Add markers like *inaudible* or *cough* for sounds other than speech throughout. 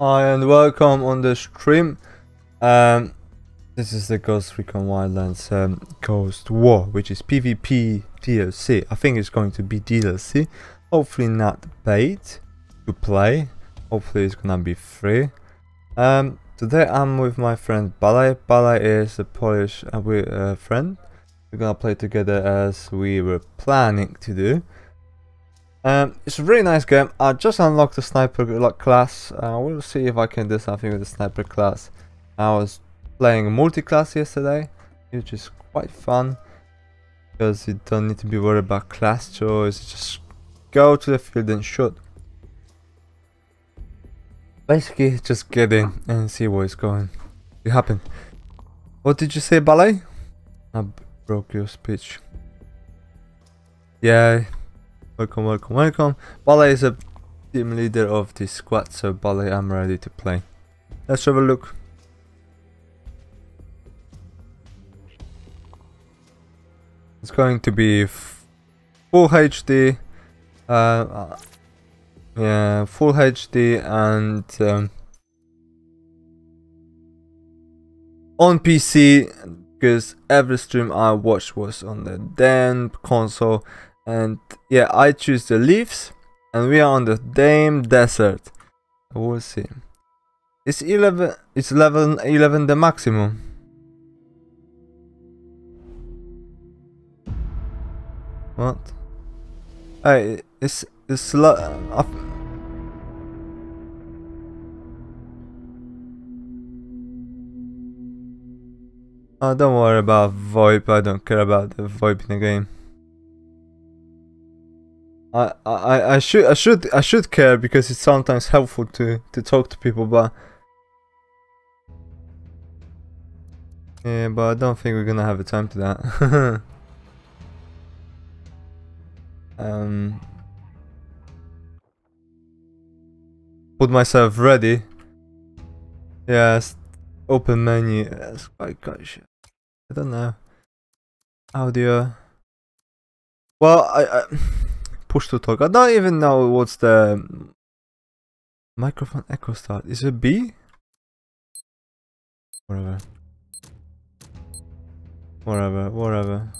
Hi and welcome on the stream. Um, this is the Ghost Recon Wildlands um, Ghost War, which is PvP DLC. I think it's going to be DLC. Hopefully not paid to play. Hopefully it's gonna be free. Um, today I'm with my friend Balaj. Balaj is a Polish uh, we- uh, friend. We're gonna play together as we were planning to do. Um, it's a really nice game. I just unlocked the sniper like, class. Uh, we'll see if I can do something with the sniper class. I was playing multi-class yesterday, which is quite fun because you don't need to be worried about class choice. Just go to the field and shoot. Basically, just get in and see where it's going. It happened. What did you say, Balaj? I broke your speech. Yeah, Welcome, welcome, welcome. Balaj is a team leader of this squad, so Balaj, I'm ready to play. Let's have a look. It's going to be full HD, uh, yeah, full HD and um, on PC because every stream I watched was on the damn console and yeah I choose the leaves and we are on the damn desert we'll see it's 11 it's 11 11 the maximum what hey it's it's uh, Oh, don't worry about VoIP. I don't care about the VoIP in the game. I, I I should I should I should care because it's sometimes helpful to to talk to people, but yeah, but I don't think we're gonna have the time to that. *laughs* um, put myself ready. Yes, open menu. Yes, quite gosh. I don't know. Audio. Well, I. I *laughs* push to talk. I don't even know what's the microphone echo start. Is it B? Whatever. Whatever, whatever.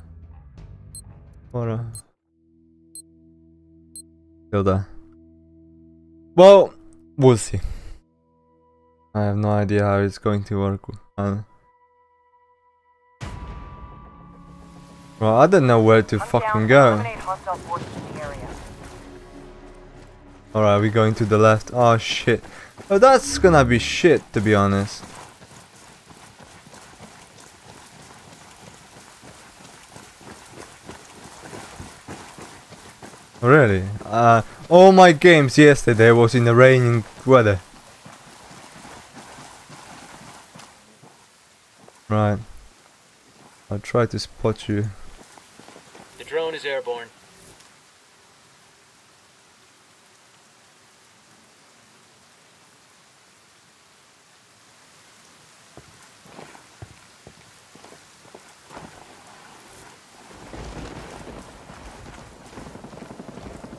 Whatever. Hilda. Well, we'll see. I have no idea how it's going to work. Uh, well, I don't know where to fucking go. Alright, we going to the left. Oh shit. Oh, that's gonna be shit, to be honest. Really? Uh, all my games yesterday was in the raining weather. Right. I'll try to spot you. The drone is airborne.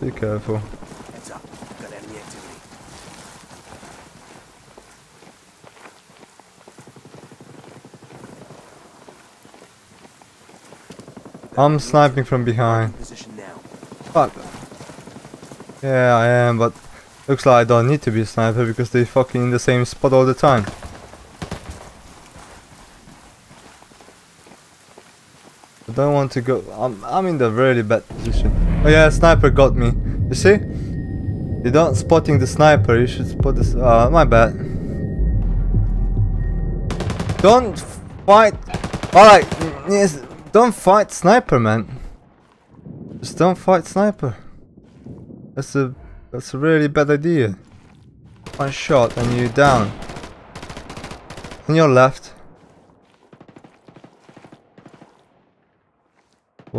Be careful. I'm sniping from behind. Fuck. Yeah, I am, but looks like I don't need to be a sniper because they fucking in the same spot all the time. Don't want to go. I'm I'm in the really bad position. Oh yeah, sniper got me. You see? You don't spotting the sniper. You should spot this. Uh, my bad. Don't fight. Alright, yes. Don't fight sniper, man. Just don't fight sniper. That's a that's a really bad idea. One shot and you're down. On your left.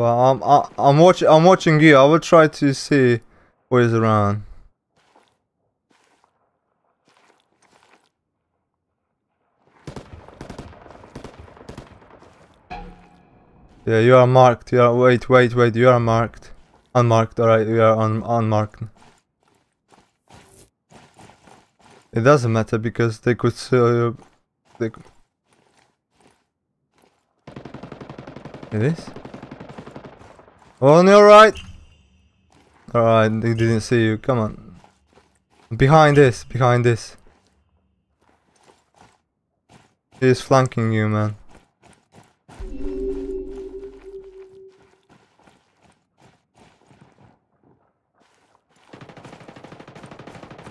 Well, I'm I, I'm watching I'm watching you. I will try to see what is around. Yeah, you are marked. You are wait, wait, wait. You are marked. Unmarked. All right, you are un unmarked. It doesn't matter because they could uh, they could... It is? On your right! Alright, they didn't see you, come on. Behind this, behind this. He is flanking you, man.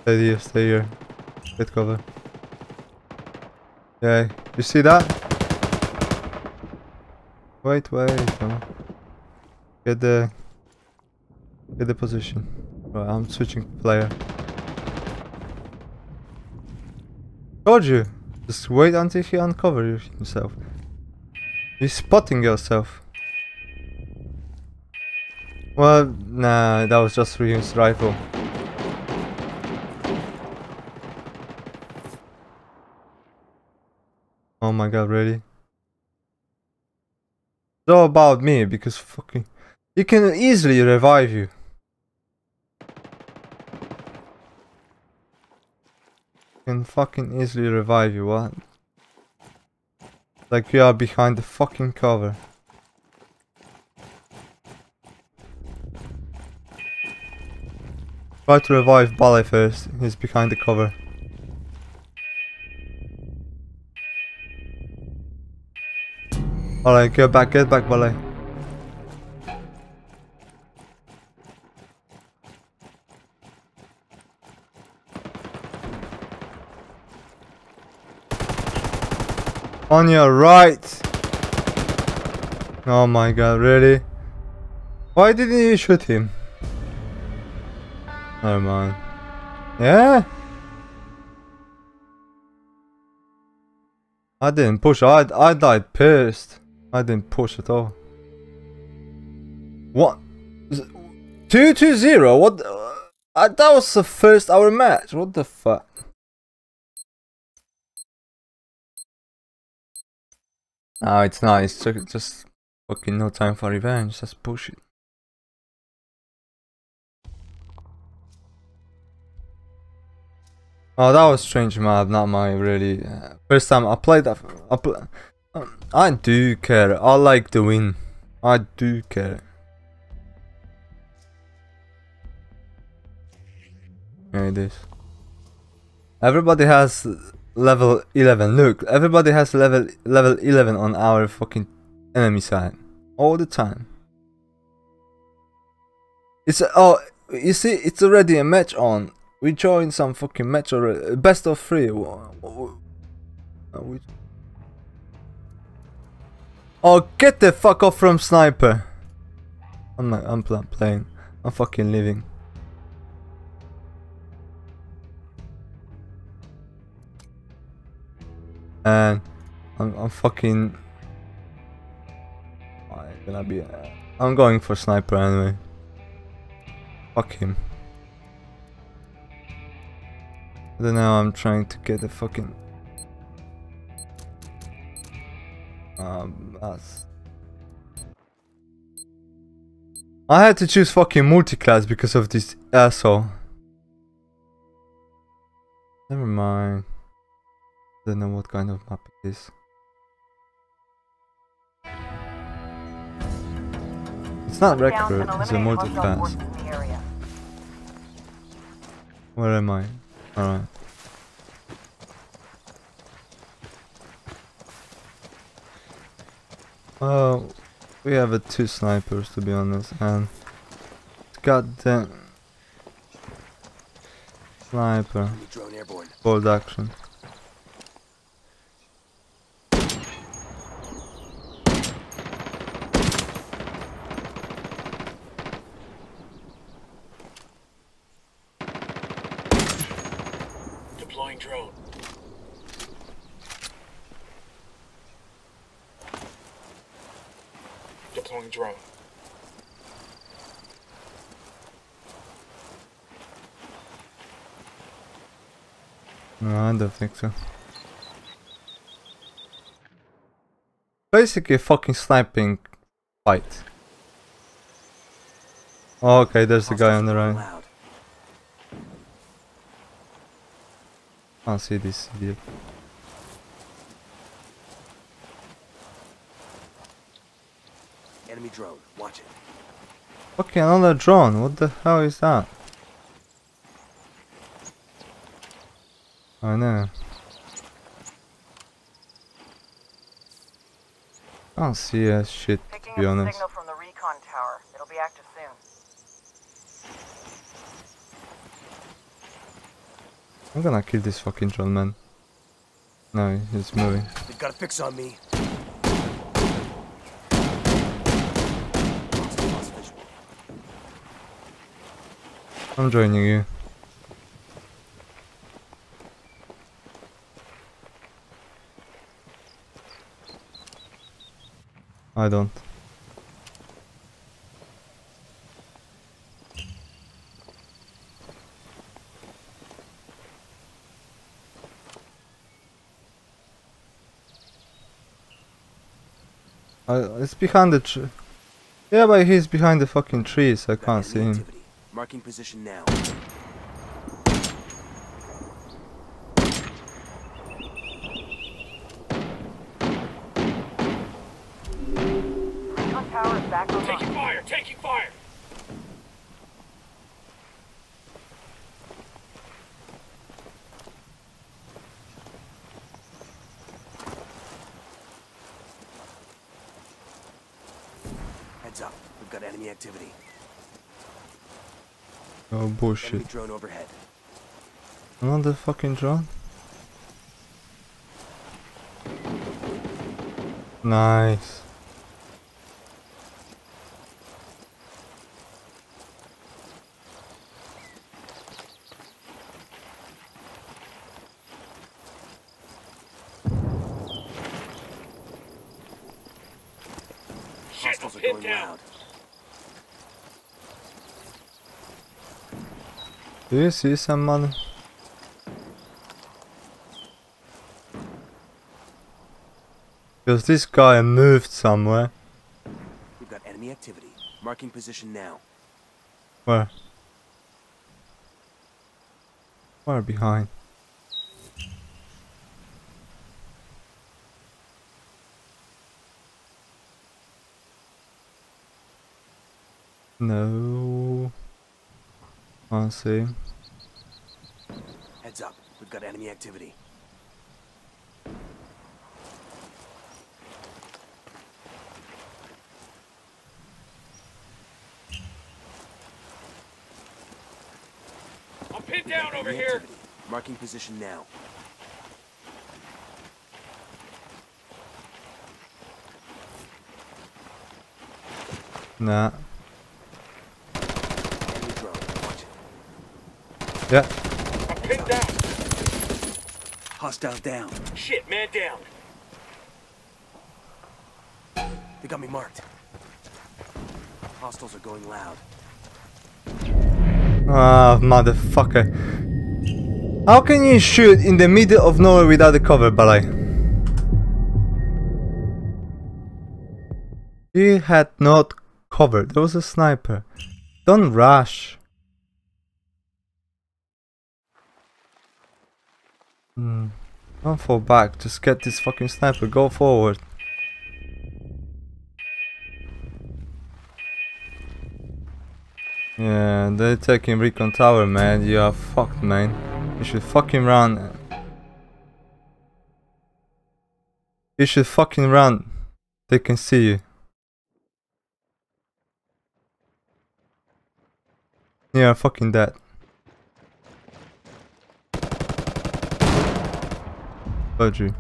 Stay here, stay here. Get cover. Yeah, you see that? Wait, wait. Get the get the position. I'm switching player. Told you. Just wait until he uncover himself. He's spotting yourself. Well, nah, that was just Ryu's rifle. Oh my god, really? It's all about me because fucking... He can easily revive you. Can fucking easily revive you, what? Like you are behind the fucking cover. Try to revive Balaj first, he's behind the cover. Alright, get back, get back, Balaj. On your right! Oh my god, really? Why didn't you shoot him? Never mind. Yeah? I didn't push, I, I died pissed. I didn't push at all. What? 2 to 0? What? the- Uh, that was the first hour match. What the fuck? No, it's not. It's just fucking no time for revenge. Just push it. Oh, that was strange map, not my really. Uh, first time I played that. I, pl um, I do care. I like the win. I do care. Yeah, it is. Everybody has level 11. Look, everybody has level level 11 on our fucking enemy side. All the time. It's oh, you see, it's already a match on. We joined some fucking match already. Best of three. Oh, get the fuck off from sniper. I'm not. I'm playing. I'm fucking leaving. And I'm, I'm fucking. I'm gonna be. Uh, I'm going for sniper anyway. Fuck him. I don't know. I'm trying to get the fucking. Um, that's. I had to choose fucking multi-class because of this asshole. Never mind. I don't know what kind of map it is. It's not recruit, it's a multi-class. Where am I? Alright. Oh, we have a two snipers to be honest, and goddamn sniper, Enemy drone airborne. bold action. Deploying drone. Deploying drone. No, I don't think so. Basically a fucking sniping fight. Oh, okay, there's the guy on the right. Can't see this idiot. Enemy drone. Watch it. Okay, another drone. What the hell is that? I know. I don't see a shit, Picking to be up a honest. signal from the recon tower. It'll be active soon. I'm gonna kill this fucking drone, man. No, he's moving. They've got a fix on me. Lost- lost visual. I'm joining you. I don't. Uh, it's behind the tree. Yeah, but he's behind the fucking trees. I can't see him. Marking position now. Recon tower is back online. Taking fire! Taking fire! Heads up. We've got enemy activity. Oh bullshit. Enemy bullshit. drone overhead. Another fucking drone? Nice. Shit, I'm Hostiles are pinned going down! loud. Do you see someone? Because this guy moved somewhere. We've got enemy activity. Marking position now. Where? Where behind? No. Can't see. Heads got enemy activity. I'm pinned down over Enemy here! activity. Marking position now. Nah. Enemy drone. Watch it. Yeah. I'm pinned down! Hostile down. Shit, man down! They got me marked. Hostiles are going loud. Ah, motherfucker. How can you shoot in the middle of nowhere without a cover, Balaj? He had not cover. There was a sniper. Don't rush. Hmm. Don't fall back. Just get this fucking sniper. Go forward. Yeah, they're taking Recon Tower, man. You are fucked, man. You should fucking run. You should fucking run. They can see you. Yeah, fucking dead. Told you.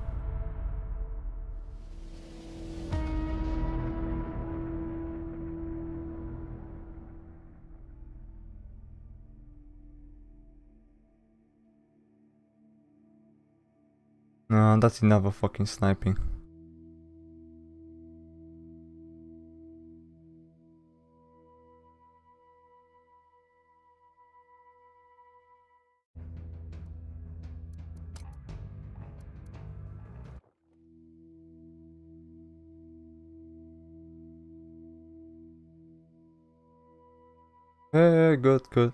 No, that's another fucking sniping. Yeah, good, good.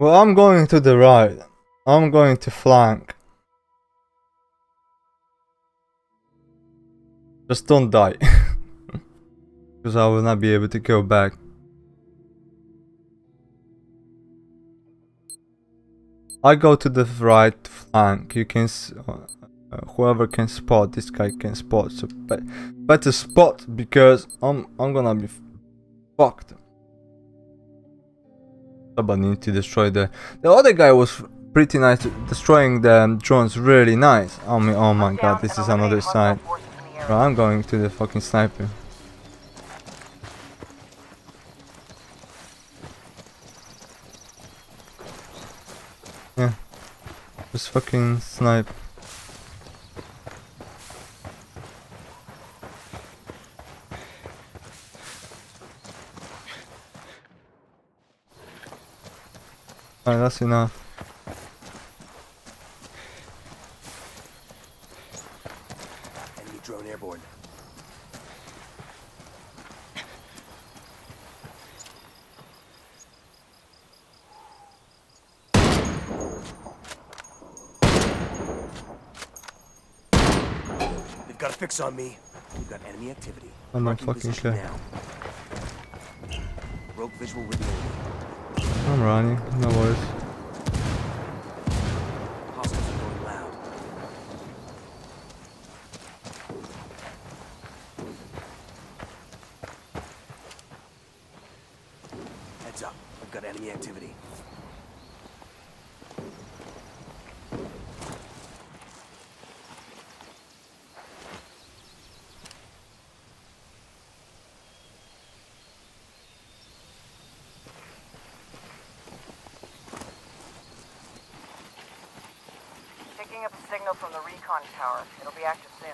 Well, I'm going to the right. I'm going to flank. Just don't die. *laughs* Because I will not be able to go back. I go to the right flank. You can, uh, uh, whoever can spot, this guy can spot. So be better spot because I'm I'm gonna be fucked. Need to destroy the. The other guy was pretty nice, destroying the drones. Really nice. Oh my, oh my god, this is another side. Bro, I'm going to the fucking sniper. Yeah. Just fucking snipe. Alright, that's enough. Enemy drone airborne. They've got a fix on me. We've got enemy activity. I'm not fucking now. Rogue visual with the enemy. I'm running, no worries. Hostiles are going loud. Heads up. We've got enemy activity. Picking up a signal from the recon tower. It'll be active soon.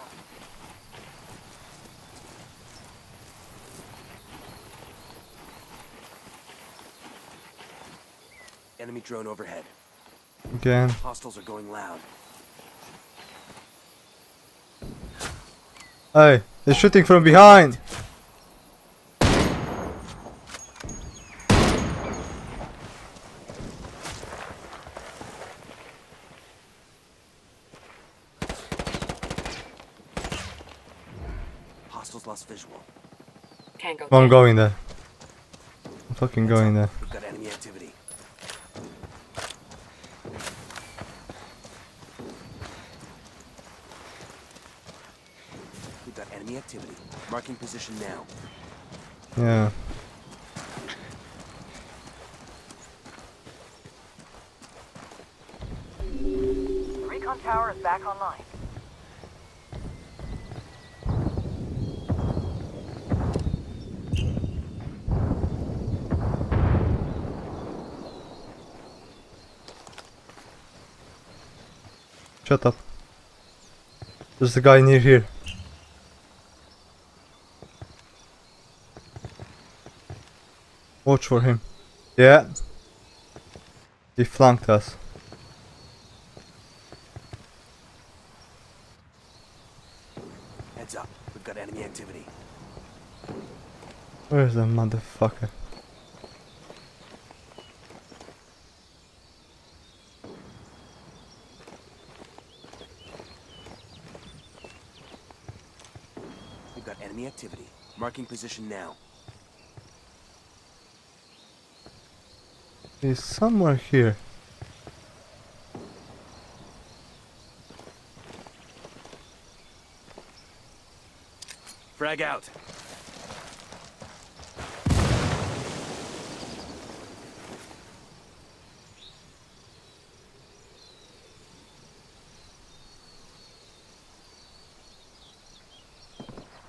Enemy drone overhead. Again. Hostiles are going loud. Hey, they're shooting from behind! Hostiles lost visual. Tango. I'm going there. I'm fucking going there. We've got enemy activity. We've got enemy activity. Marking position now. Yeah. The recon tower is back online. Shut up. There's a guy near here. Watch for him. Yeah. He flanked us. Heads up. We've got enemy activity. Where's the motherfucker? We've got enemy activity. Marking position now. He's somewhere here. Frag out.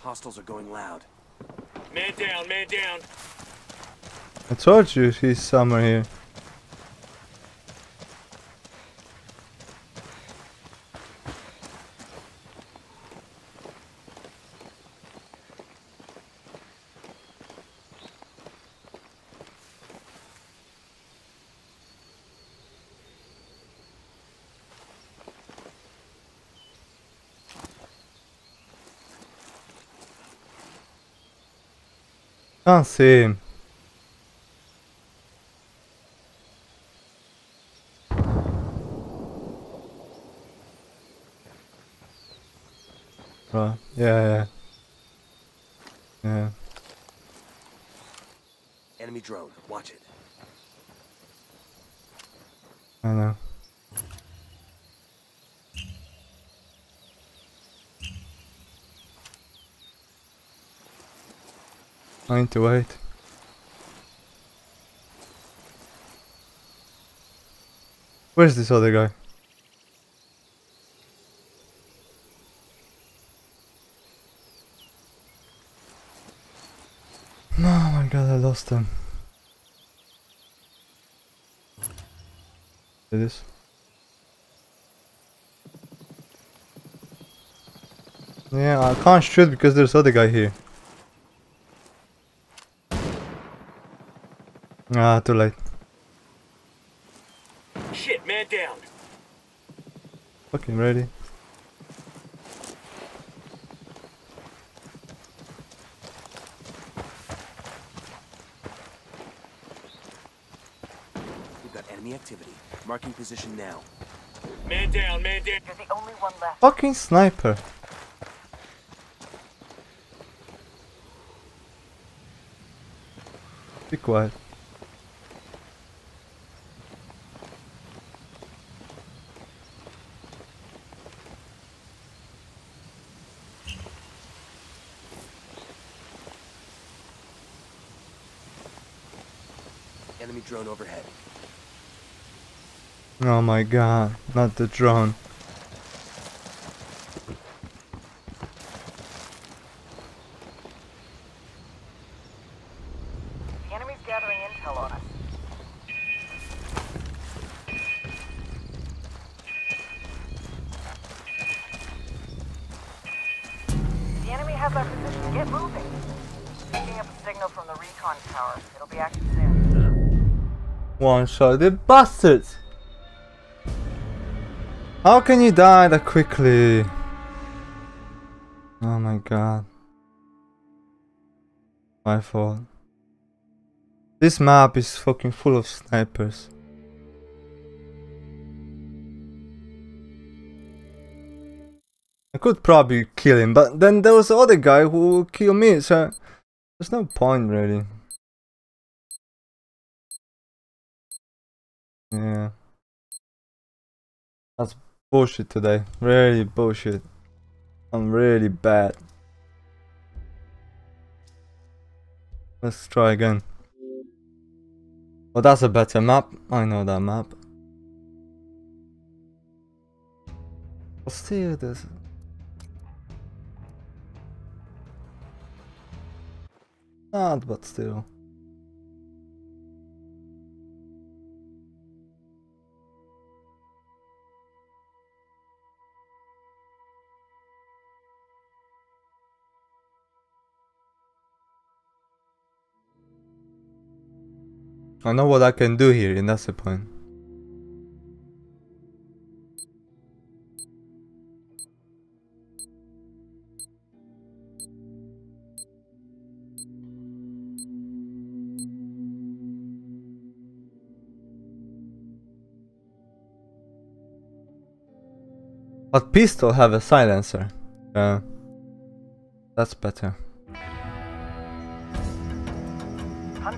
Hostiles are going loud. Man down, man down. I told you he's somewhere here. Can't see him. Right. Yeah, yeah. Yeah. Enemy drone. Watch it. I know. I to wait. Where's this other guy? Oh my god, I lost him. It is. Yeah, I can't shoot because there's other guy here. Ah, too late. Shit, man down. Fucking ready. We've got enemy activity. Marking position now. Man down, man down. You're the only one left. Fucking sniper. Be quiet. Enemy drone overhead. Oh my god, not the drone. The enemy's gathering intel on us. The enemy has our position. Get moving. Picking up a signal from the recon tower. It'll be active soon. One shot, the bastards! How can you die that quickly? Oh my god. My fault. This map is fucking full of snipers. I could probably kill him, but then there was the other guy who will kill me, so there's no point really. Yeah. That's bullshit today. Really bullshit. I'm really bad. Let's try again. Oh, that's a better map. I know that map. Still, this. Not, but still. I know what I can do here, and that's the point. But pistol have a silencer. Yeah. That's better.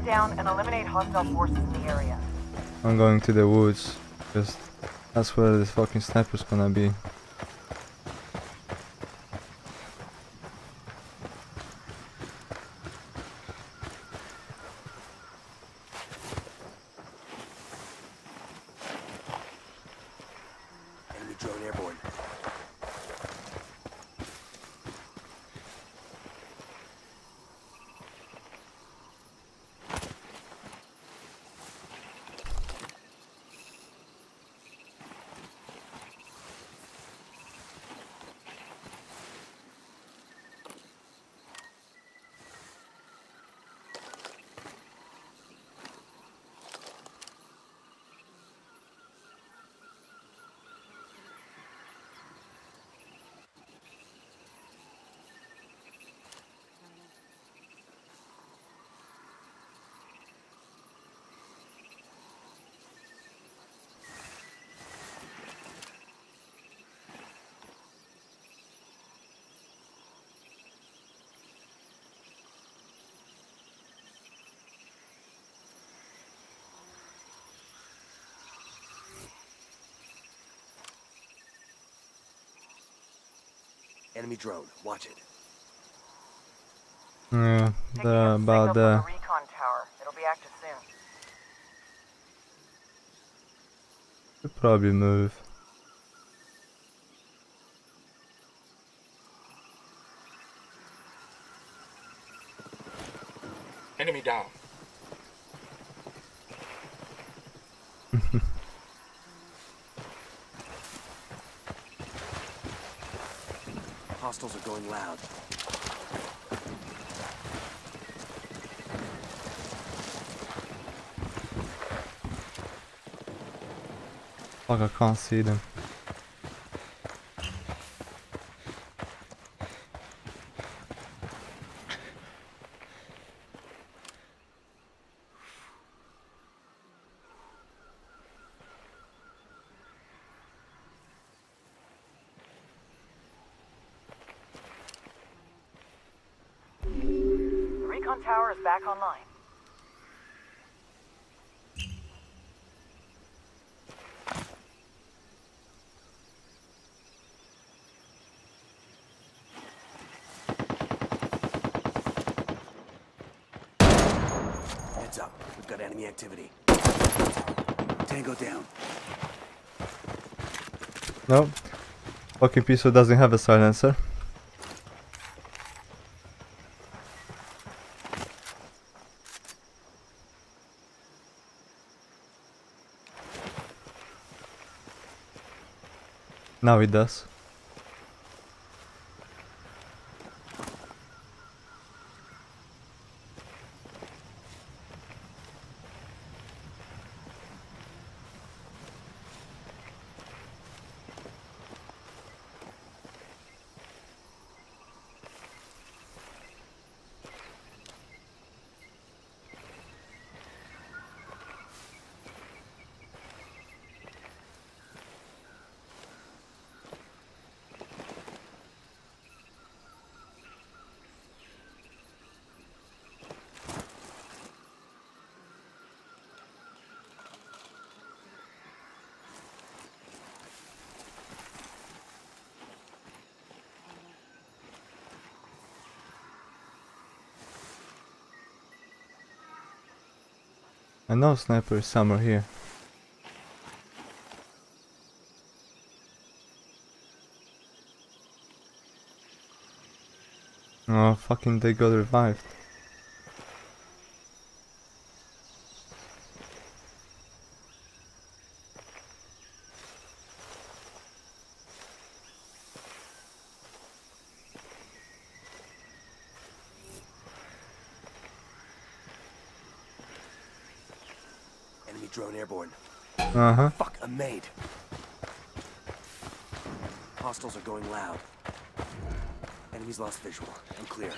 Down and eliminate hostile forces in the area. I'm going to the woods. Just that's where this fucking sniper's gonna be. Enemy drone. Watch it. Hmm, yeah, the, about the the recon tower. It'll be active soon. should probably move. Enemy down. Hostiles are going loud. Fuck, I can't see them. The recon tower is back online. Heads up. We've got enemy activity. Tango down. Nope. Fucking pistol doesn't have a silencer. Now it does. I know sniper is somewhere here. Oh fucking they got revived. Enemy drone airborne. Uh huh. Fuck, I'm made. Hostiles are going loud. Enemies lost visual. I'm clear.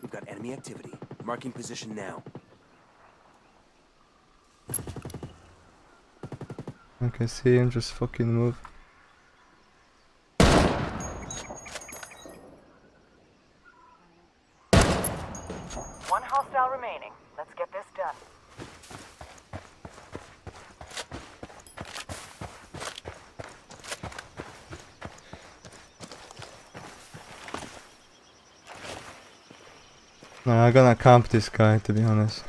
We've got enemy activity. Marking position now. I can see him just fucking move. One hostile remaining. Let's get this done. No, I'm gonna camp this guy to be honest.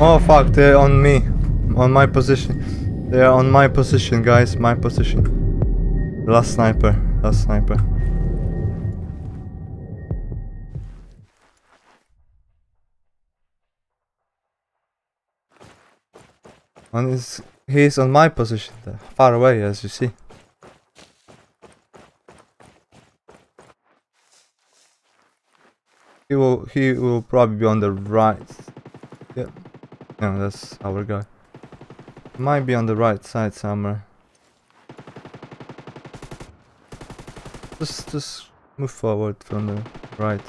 Oh fuck, they're on me. On my position. They're on my position, guys. My position. Last sniper. Last sniper. And he's, on my position, far away as you see. He will he will probably be on the right. Yep. No, that's our guy. Might be on the right side somewhere. Just just move forward from the right.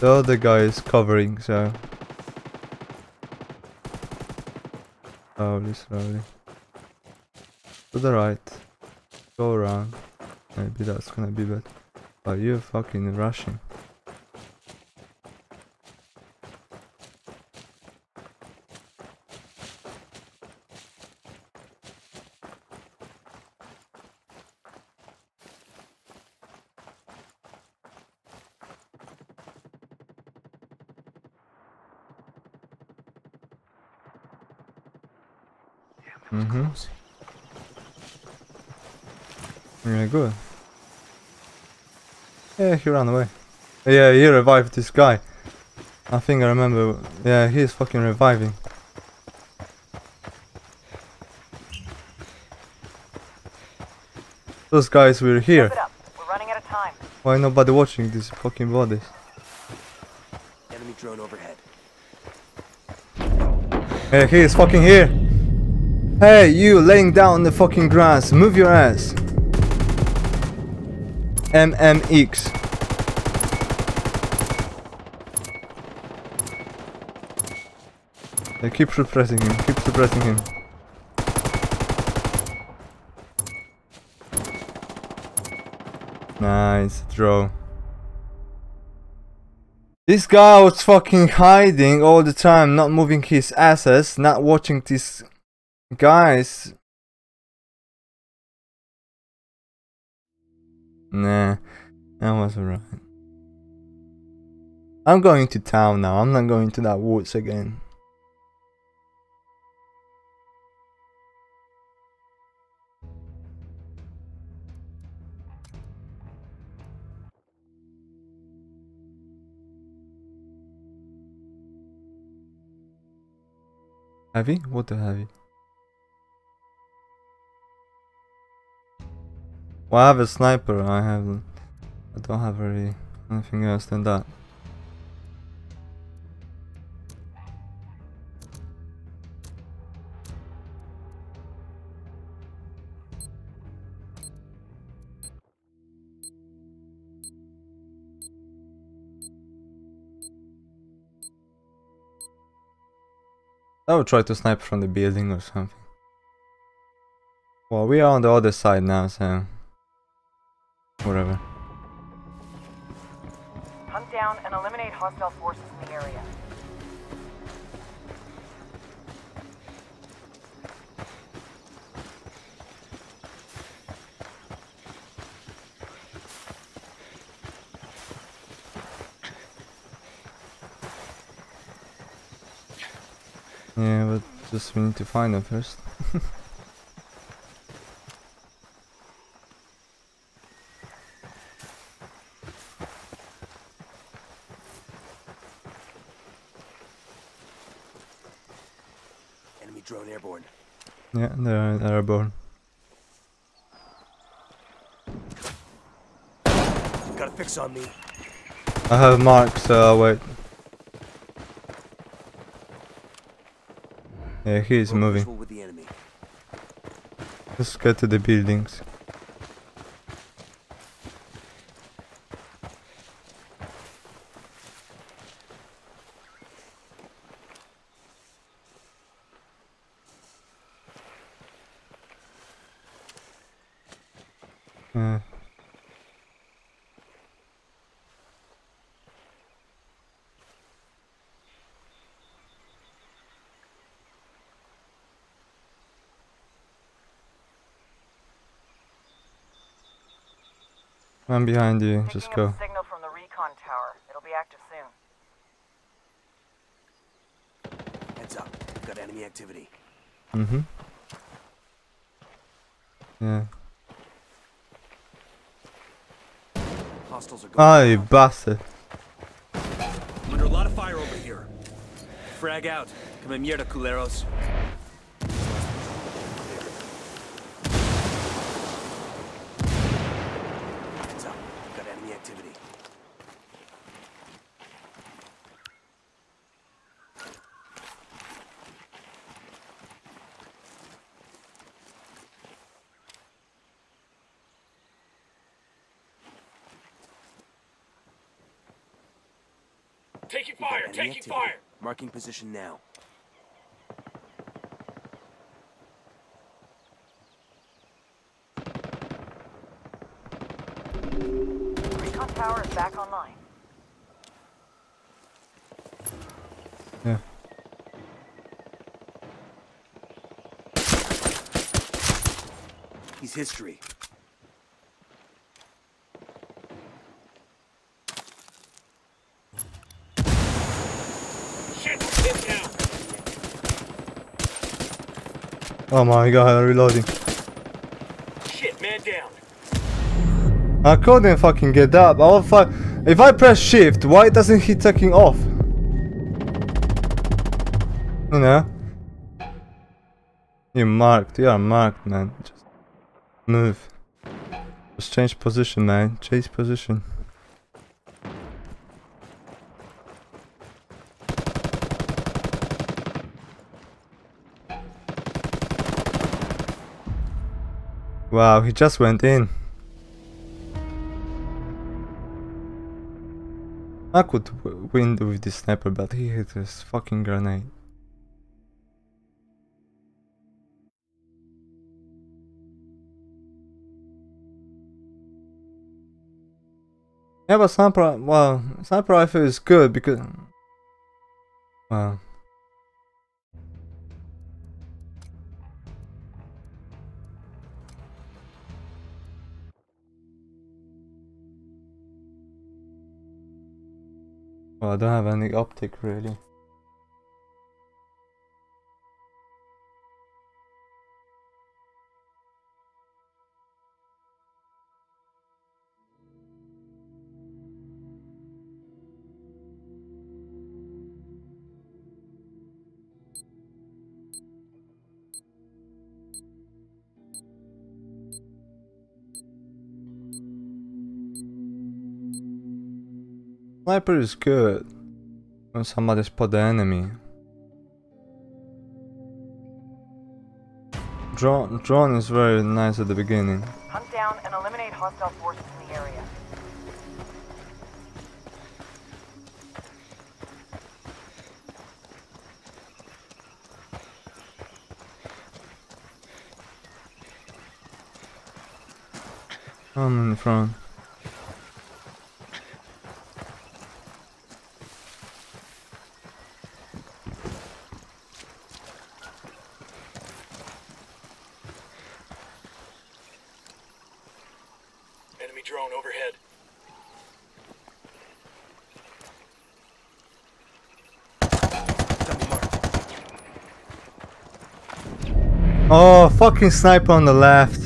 The other guy is covering, so slowly, slowly. To the right. Go around. Maybe that's gonna be bad. But you're fucking rushing. Mm-hmm. Yeah, good. Yeah, he ran away. Yeah, he revived this guy. I think I remember. Yeah, he's fucking reviving. Those guys were here. Keep it up. We're running out of time. Why nobody watching these fucking bodies? Enemy drone overhead. Hey, he is fucking here. Hey, you laying down on the fucking grass. Move your ass. MMX. Hey, keep suppressing him. Keep suppressing him. Nice throw. This guy was fucking hiding all the time, not moving his asses, not watching these guys. Nah, that was alright. I'm going to town now, I'm not going to that woods again. Heavy? What the heavy? Well, I have a sniper. I have. I don't have really anything else than that. I would try to snipe from the building or something. Well, we are on the other side now, so... Whatever. Hunt down and eliminate hostile forces in the area. Yeah, but just we need to find them first. *laughs* Enemy drone airborne. yeah, they're, airborne. Got a fix on me. I have mark, so I'll wait. Yeah, he is moving. visual with the enemy. Let's get to the buildings. Yeah. I'm behind you, just go. signal from the recon tower. It'll be active soon. Heads up. Got enemy activity. Mm-hmm. Yeah. Hostiles are going. Ah, you down. bastard. I'm under a lot of fire over here. Frag out. Come mierda, culeros. Heads up. Got enemy activity. Taking We fire, enemy taking activity. fire. Marking position now. Recon tower is back online. Yeah. He's history. Shit, hit down. Oh my god, I got reloading. Shit, man down. I couldn't fucking get up. I will fu- if I press shift, why doesn't he taking off? You know? You marked, you are marked, man. Just move. Just change position, man. Change position. Wow, he just went in. I could win with this sniper, but he hit his fucking grenade. Yeah, but sniper, well, sniper rifle is good because, well, well, I don't have any optic really. Sniper is good when somebody spot the enemy. Drone, drone is very nice at the beginning. Hunt down and eliminate hostile forces in the area. I'm in front. Enemy drone overhead. Got me marked. Oh, fucking sniper on the left.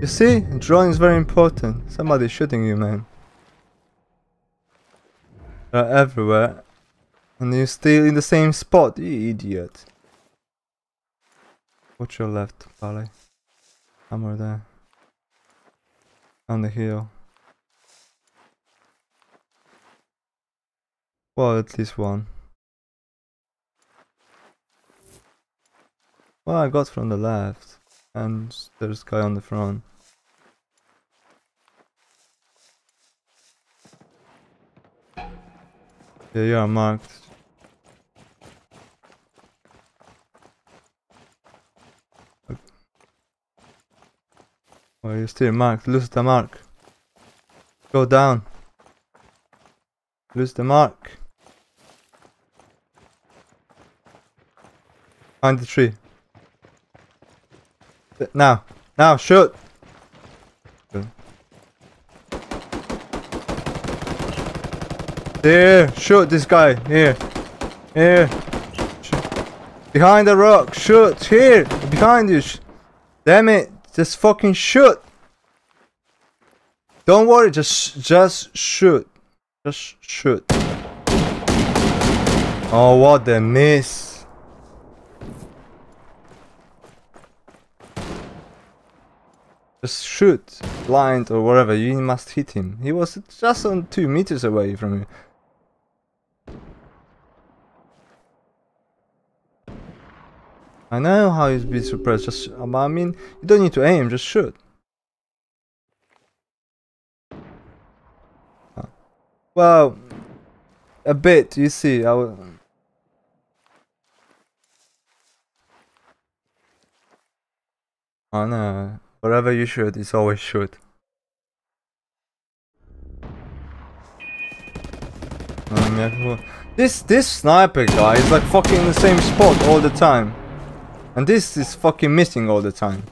You see? Drawing is very important. Somebody's shooting you, man. They're everywhere. And you're still in the same spot, you idiot. Watch your left, Balaj. Somewhere there. On the hill. Well, at least one. Well, I got from the left, and there's a guy on the front. Yeah, you are marked. Well, you're still marked. Lose the mark. Go down. Lose the mark. Find the tree. Now. Now, shoot! Here, shoot this guy. Here. Here. Behind the rock. Shoot. Here. Behind you. Damn it. Just fucking shoot. Don't worry. Just, just shoot. Just shoot. Oh, what a miss. Just shoot, blind or whatever, you must hit him. He was just on two meters away from you. I know how you'd be surprised, just, um, I mean, you don't need to aim, just shoot. Well, a bit. You see, I will. Oh no! Whatever you shoot, it's always shoot. Mm, cool. This this sniper guy is like fucking in the same spot all the time, and this is fucking missing all the time.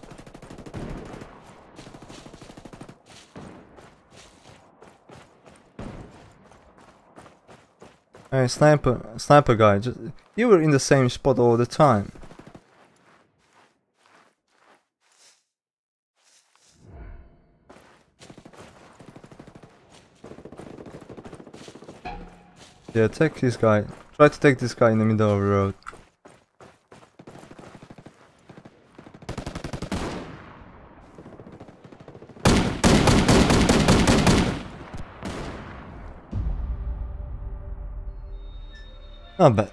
Hey, sniper, sniper guy, just you were in the same spot all the time. Yeah, take this guy. Try to take this guy in the middle of the road. Not bad.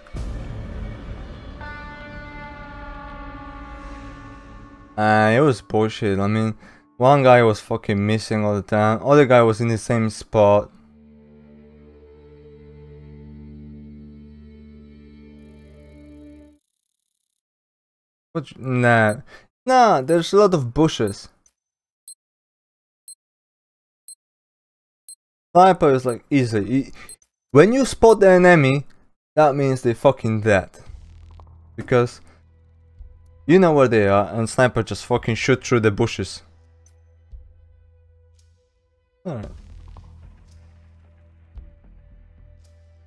Uh, it was bullshit. I mean, one guy was fucking missing all the time. Other guy was in the same spot. You- Nah, nah. There's a lot of bushes. Sniper is like easy. When you spot the enemy, that means they fucking dead. Because you know where they are, and sniper just fucking shoot through the bushes. Alright.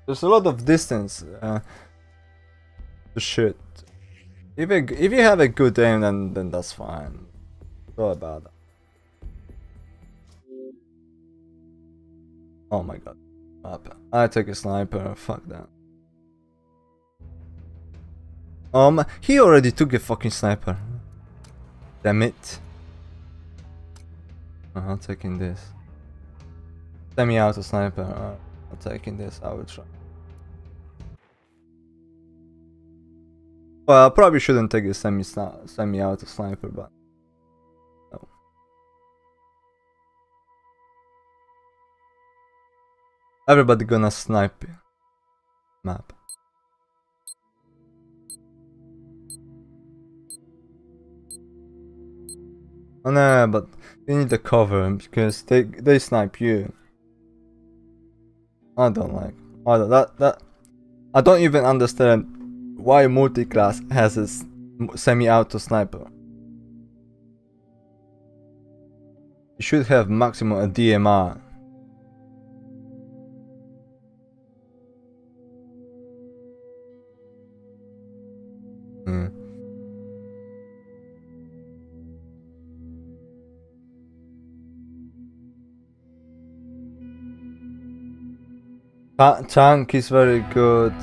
There's a lot of distance uh, to shoot. If you, if you have a good aim, then then that's fine. It's about that. Oh my god. I take a sniper. Fuck that. Um, he already took a fucking sniper. Damn it. Uh, I'm taking this. Semi-auto sniper. Uh, I'm taking this. I will try. Well, I probably shouldn't take a semi semi-auto sniper, but no. Everybody gonna snipe map. Oh no, but you need the cover because they they snipe you. I don't like. I don't, that that. I don't even understand why multi-class has a semi-auto sniper. You should have maximum a DMR. Ta- hmm. tank is very good.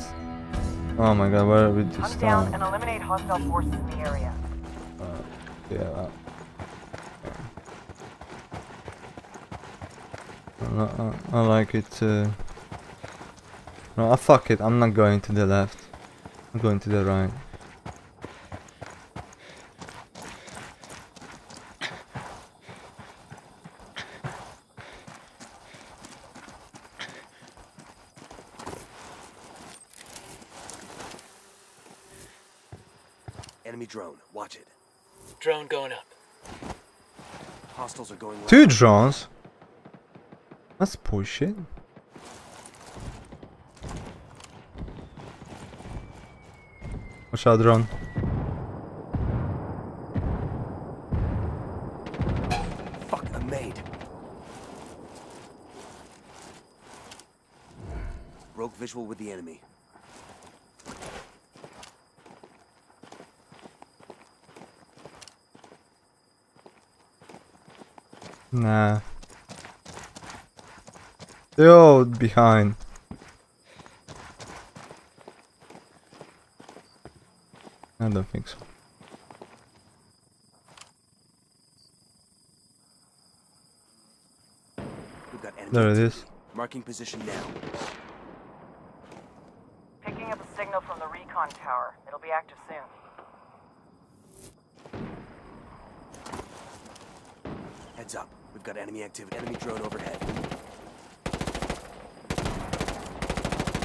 Oh my god, where are we this Hunt down time? and eliminate hostile forces in the area. Yeah. uh, I, I, I like it. Uh, no, uh, fuck it. I'm not going to the left. I'm going to the right. Enemy drone. Watch it. Drone going up. Hostiles left. drones. That's bullshit. Watch out, drone. Fuck, I'm made. Visual with the enemy. Nah. They're all behind. I don't think so. We've got enemy. There it activity. is. Marking position now. Picking up a signal from the recon tower. It'll be active soon. Heads up. We've got enemy activity. Enemy drone overhead.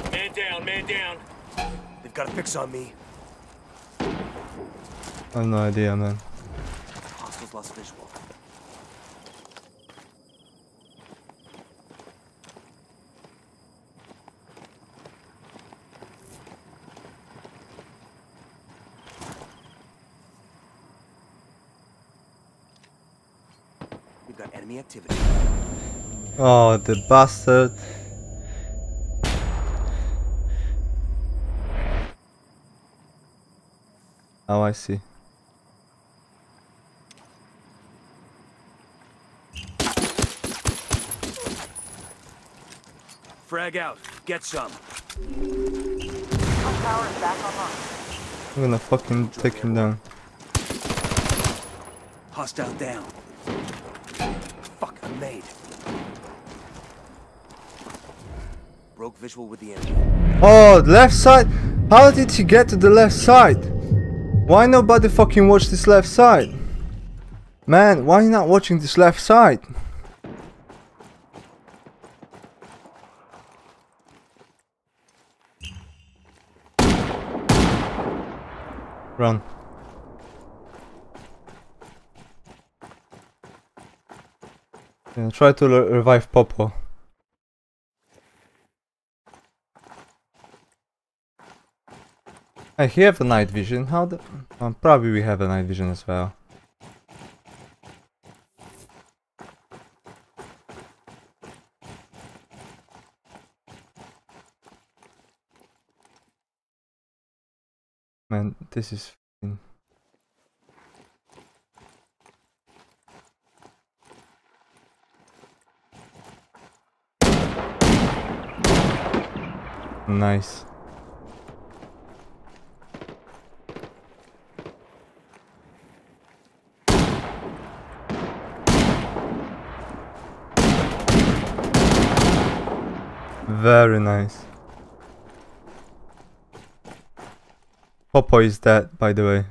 Man down, man down. They've got a fix on me. I have no idea, man. Hostiles lost visual. We've got enemy activity. Oh, the bastard. Oh, I see. Frag out. Get some. Recon tower is back online. I'm gonna fucking take him down. Hostile down. Fuck, I'm made. Broke visual with the enemy. Oh, left side? How did he get to the left side? Why nobody fucking watch this left side? Man, why you not watching this left side? Run. Yeah, try to revive Popo. I have a night vision. How the? Um, probably we have a night vision as well. Man, this is. Nice. Nice. Popo is dead, by the way.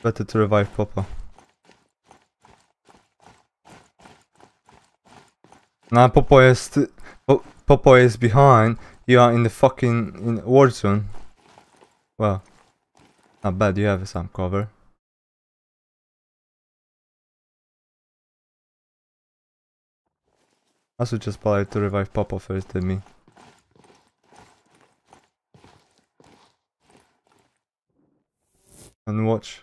Better to revive Popo. Now Popo is po Popo is behind. You are in the fucking in war zone. Well, not bad. You have some cover. I should just probably to revive Popo first than me. And watch.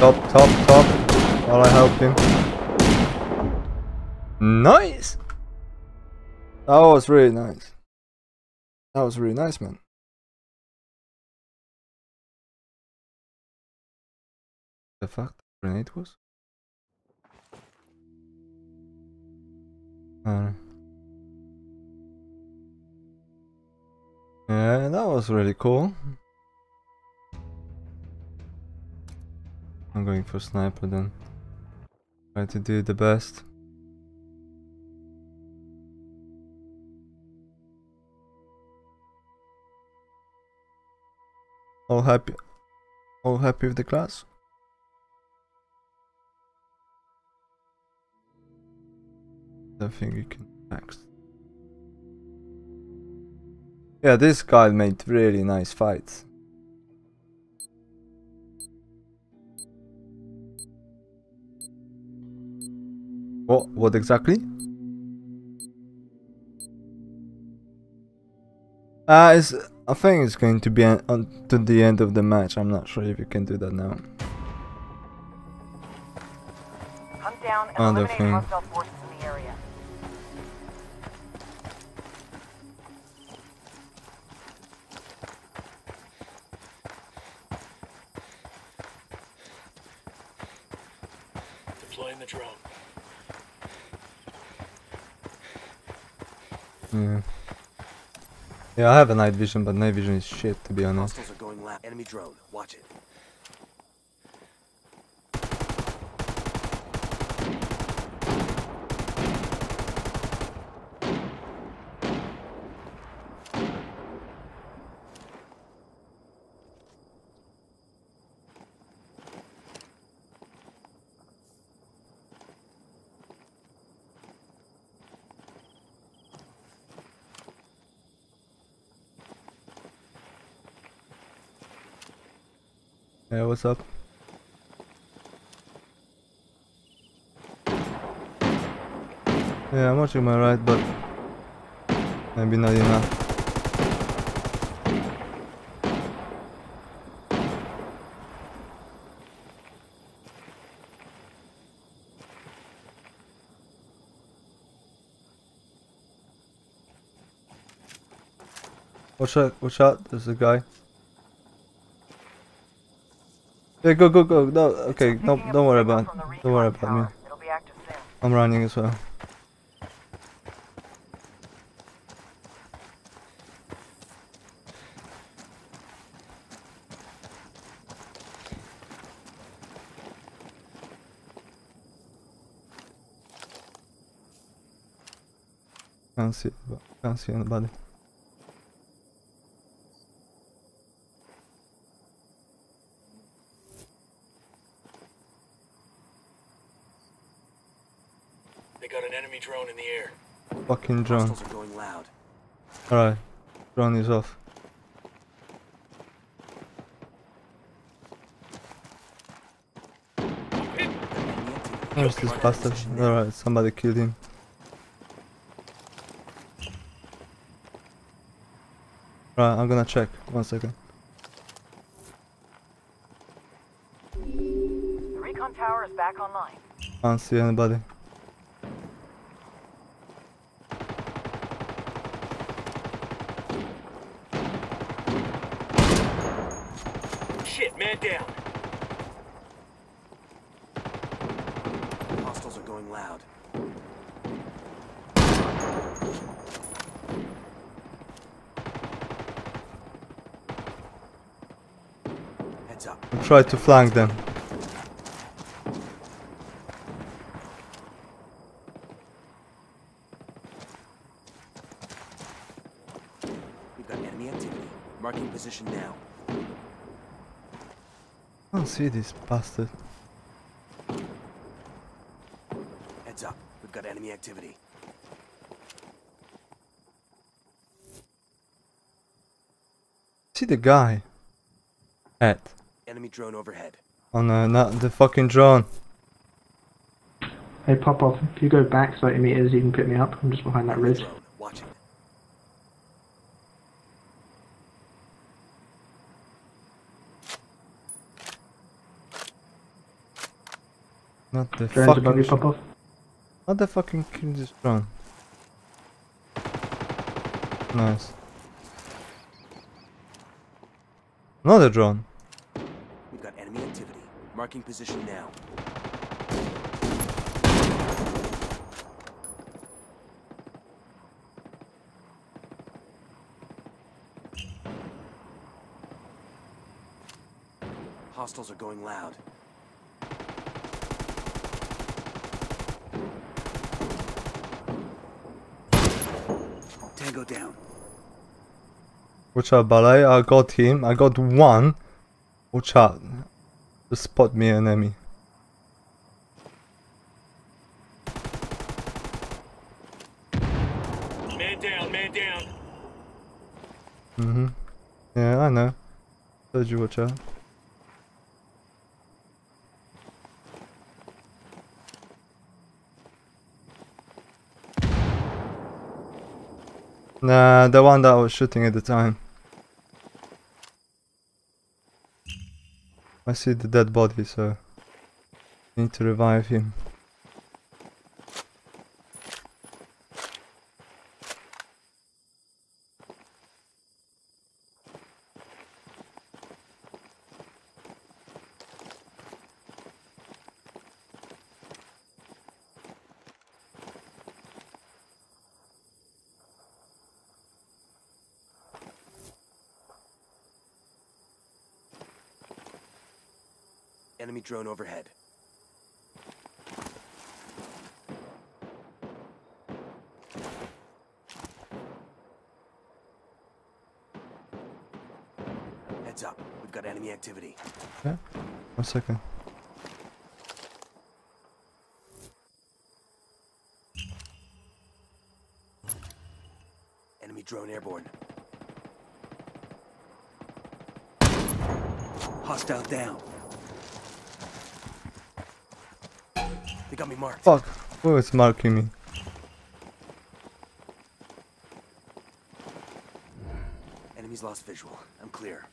Top, top, top. While I help him. Nice! That was really nice. That was really nice, man. The fuck? The grenade was? Uh, yeah, that was really cool. I'm going for sniper then. Try to do the best. All happy. All happy with the class. I think we can next. Yeah, this guy made really nice fights. What? What exactly? Uh, it's, I think it's going to be an, to the end of the match. I'm not sure if you can do that now. Hunt down and Other eliminate thing. Yeah, I have a night vision, but night vision is shit to be honest. Hostiles are going. Enemy drone. Watch it. Yeah, what's up? Yeah, I'm watching my right, but maybe not enough. Watch out, watch out, there's a guy. Yeah, go, go, go. No, okay, no, don't worry about, don't worry about me. tower. It'll be active soon. I'm running as well. Can't see, can't see anybody. They got an enemy drone in the air. Fucking drone. Hostiles are going loud. Alright, drone is off. Enemy. Where's this bastard? Alright, somebody killed him. Right, I'm gonna check. One second. The recon tower is back online. I don't see anybody. Shit, man down. Hostiles are going loud. Heads up. I tried to flank them. We've got enemy activity. Marking position now. I don't see this bastard. Heads up. We've got enemy activity. See the guy. At. Enemy drone overhead. On uh, not the fucking drone. Hey, pop off. If you go back 30 meters, you can pick me up. I'm just behind that ridge. drone. Watching. Not the Drone's above you, fucking. pop off. Not the fucking kill this drone. Nice. Another drone. We've got enemy activity. Marking position now. Hostiles are going loud. Tango down. Watch out, Balaj. I got him. I got one. Watch out. Just spot me an enemy. Man down, man down. Mm-hmm. Yeah, I know. Told you watch out. Nah, the one that I was shooting at the time. I see the dead body, so I need to revive him. Enemy drone overhead. Heads up. We've got enemy activity. One second. Enemy drone airborne. Hostile down. They got me marked. Fuck. Who is marking me? Enemies lost visual. I'm clear.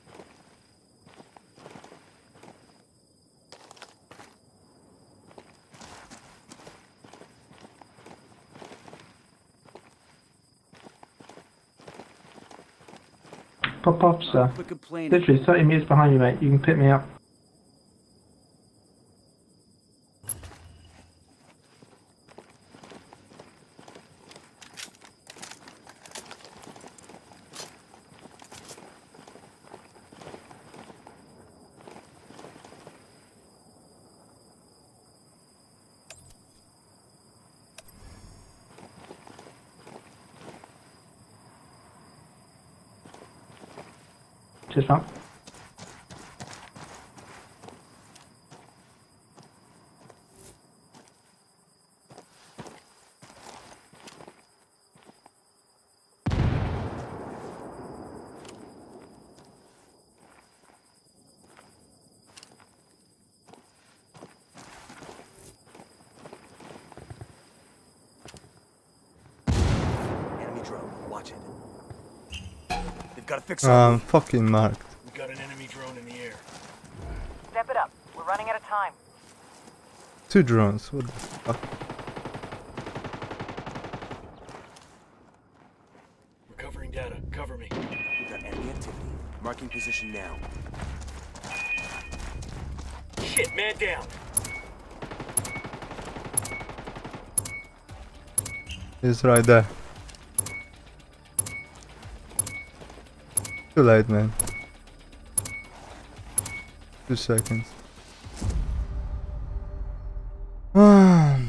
Pop off, sir. Literally 30 meters behind you, mate. You can pick me up. Cheers, Mark. They've got to. Um, fucking marked. We got an enemy drone in the air. Step it up. We're running out of time. Two drones. What the fuck? Recovering data. Cover me. We've got enemy activity. Marking position now. Shit, man down. He's right there. Too late, man. Two seconds. *sighs* well,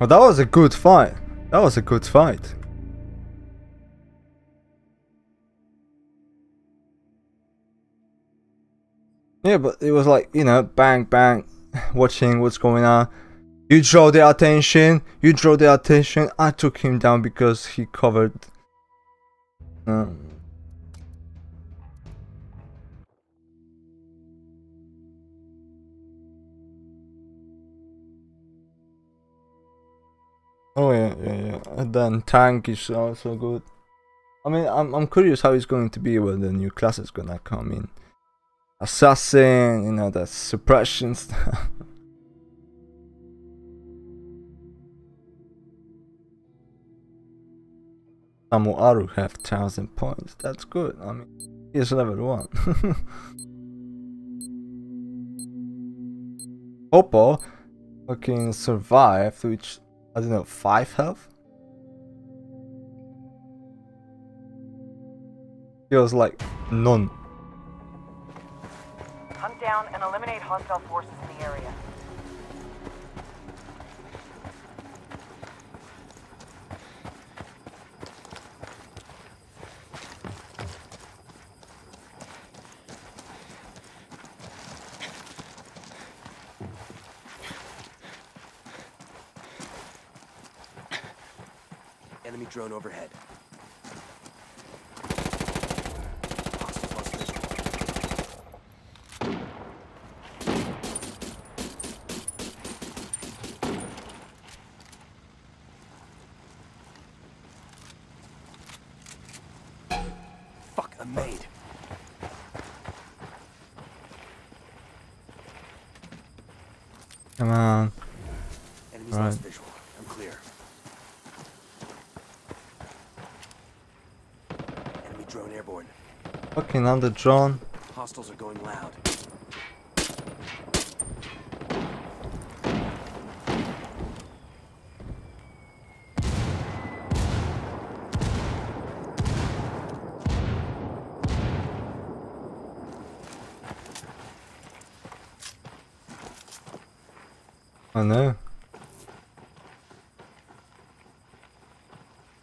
that was a good fight. That was a good fight. Yeah, but it was like, you know, bang, bang, watching what's going on. You draw the attention, you draw the attention. I took him down because he covered. Um, And tank is also good. I mean, I'm I'm curious how it's going to be when the new class is gonna come in. Assassin, you know, that suppression *laughs* stuff. Samuaru have 1000 points. That's good. I mean, he's level 1. *laughs* Oppo fucking survived, which, I don't know, 5 health? Feels like none. Hunt down and eliminate hostile forces in the area. Enemy drone overhead. Come on. Enemies Right. lost visual. I'm clear. Enemy drone airborne. Fucking under drone. Hostiles are going loud. I know.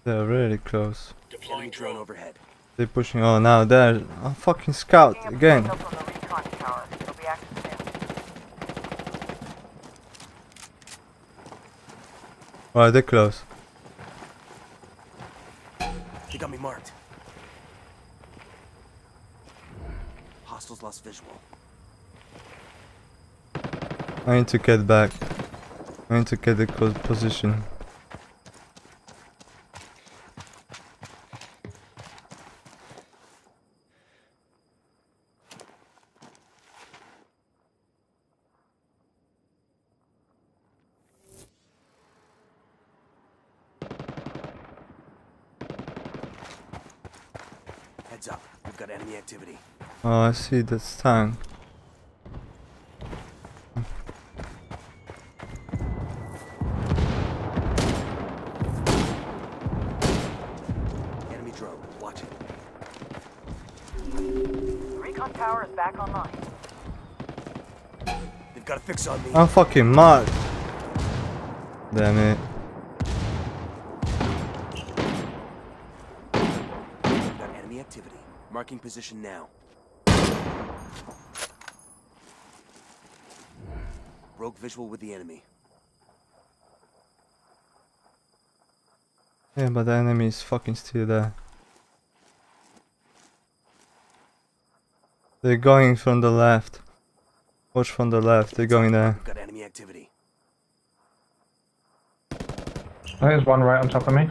They're really close. Deploying Enemy drone drone. They're pushing. Oh, now they're. Oh, fucking scout a again. signal from the recon tower. It'll be active soon. Right, they're close. They got me marked. Hostiles lost visual. I need to get back. I need to get the co- position. Heads up. We've got enemy activity. Oh, I see that's tank. Enemy drone. Watch it. Recon tower is back online. They've got a fix on me. I'm fucking mad. Damn it. Got enemy activity. Marking position now. Visual with the enemy. Yeah, but the enemy is fucking still there. They're going from the left. Watch from the left, they're going there. We've got enemy activity. I think there's one right on top of me.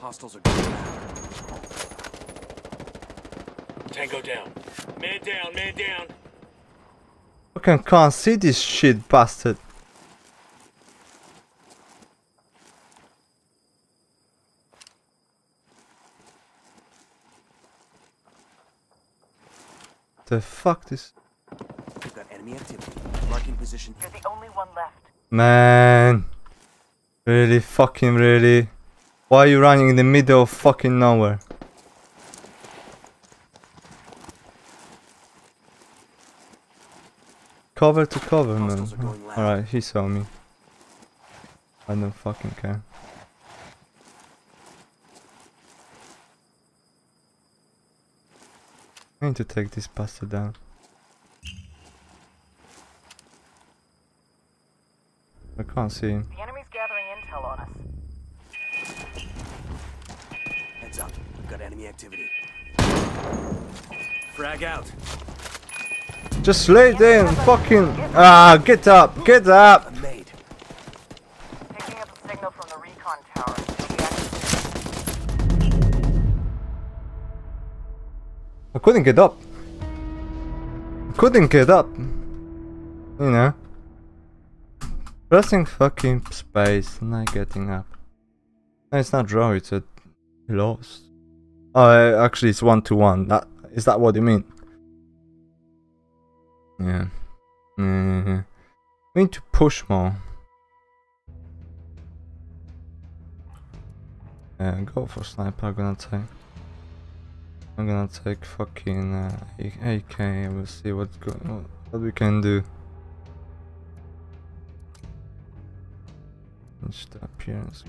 Hostiles are going back. Tango down. Man down, man down. Fucking can't see this shit, bastard. The fuck this We've got enemy activity. Marking position. You're the only one left. man? Really fucking really? Why are you running in the middle of fucking nowhere? Cover to cover, man. Hostiles are going left. Alright, he saw me. I don't fucking care. I need to take this bastard down. I can't see him. The enemy's gathering intel on us. Heads up. We've got enemy activity. Frag out. Just lay there fucking ah, get up, get up. I'm made. Picking up a signal from the recon tower. It'll be active I couldn't get up. I Couldn't get up. You know. Pressing fucking space, not getting up. No, it's not draw, it's a lost. Oh, actually, it's one to one. That is that what you mean? Yeah. Yeah, yeah. We need to push more. Yeah, go for sniper. I'm gonna take. I'm gonna take fucking uh, AK we'll see what's go what, we can do. Appearance.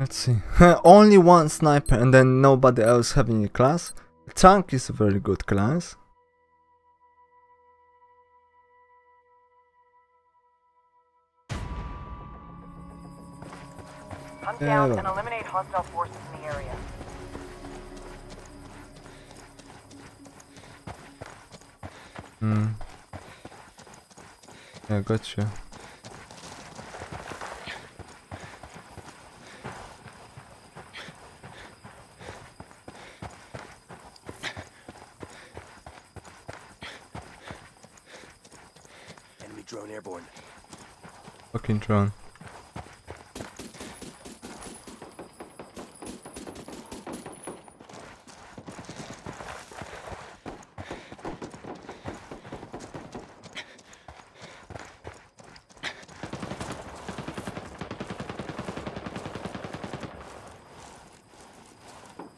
Let's see. *laughs* Only one sniper and then nobody else having a class. Tank is a very good class. Hunt down and eliminate hostile forces in the area. Hmm. Yeah, gotcha. Enemy drone airborne. Fucking drone.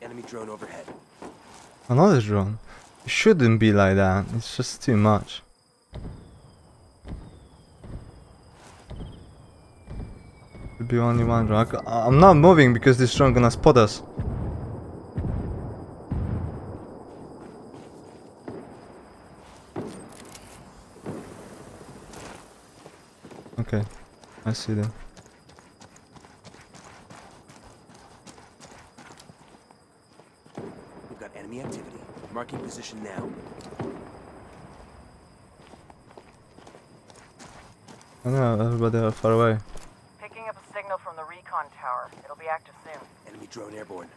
Enemy drone overhead. Another drone. It shouldn't be like that. It's just too much. Be only one ca- I'm not moving because this drone gonna spot us. Okay, I see them. We've got enemy activity. Marking position now. I know everybody are far away. Picking up a signal from the recon tower. It'll be active soon. Enemy drone airborne.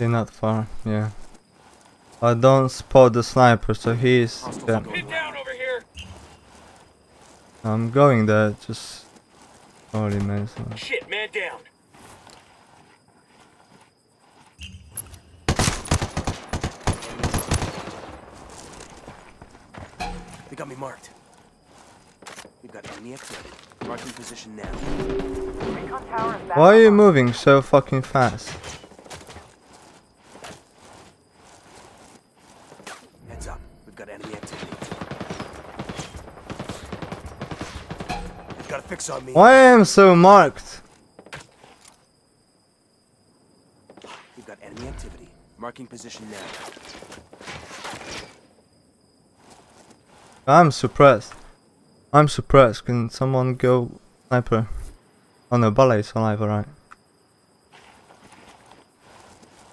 They're not far, yeah. I don't spot the sniper, so he's. Hostiles Yeah. are going Man down over here. I'm going there, just. Holy man. so- Shit, man down. They got me marked. We've got enemy activity. Marking position now. Recon tower is back Why are you moving so fucking fast? Heads up. We've got enemy activity. They've got a fix on me. Why am I so marked? We've got enemy activity. Marking position now. I'm suppressed. I'm suppressed. Can someone go sniper? Oh no, Balaj's alive, alright.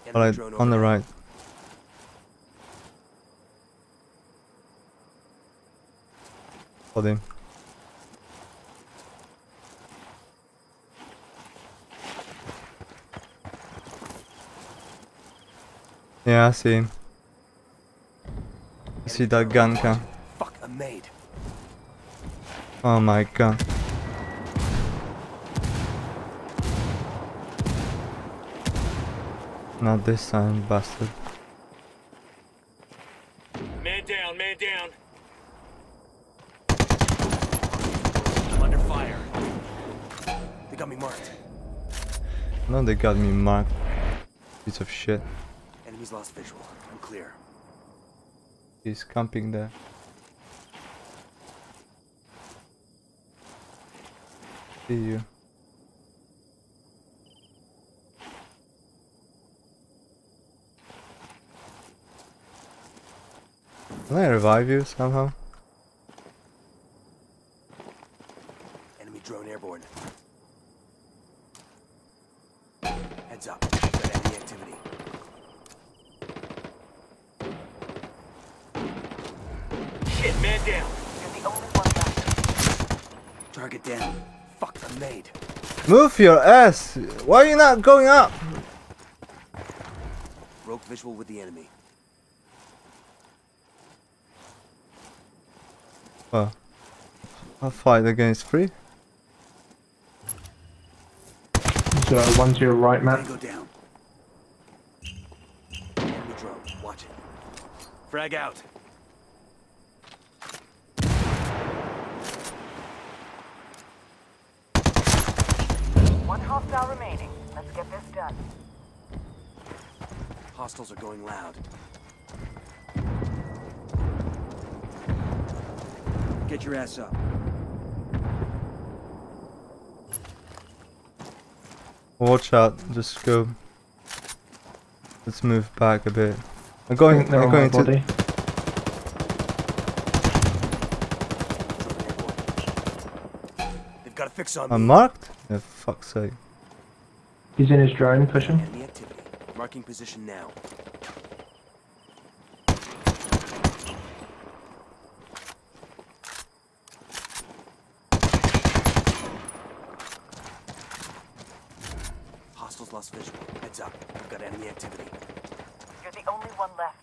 Enemy Ballet on the right. Hold him. Yeah, I see him. I see that gun cam. Fuck, I'm made. Oh my god. Not this time, bastard. Man down, man down. I'm under fire. They got me marked. No, they got me marked. Piece of shit. Enemy's lost visual. I'm clear. He's camping there. See you. Can I revive you somehow? Move your ass! Why are you not going up? Broke visual with the enemy. Oh. I'll fight against three. So uh, one to your right, Matt. Tango down. Enemy drone. Watch it. Frag out. One hostile remaining. Let's get this done. Hostiles are going loud. Get your ass up. Watch out, just go. Let's move back a bit. I'm going. They're I'm going to. body. They've got a fix on I'm me. marked. Yeah, fuck's sake. He's in his drone, pushing. Marking position now. Hostiles lost visual. Heads up. We've got enemy activity. You're the only one left.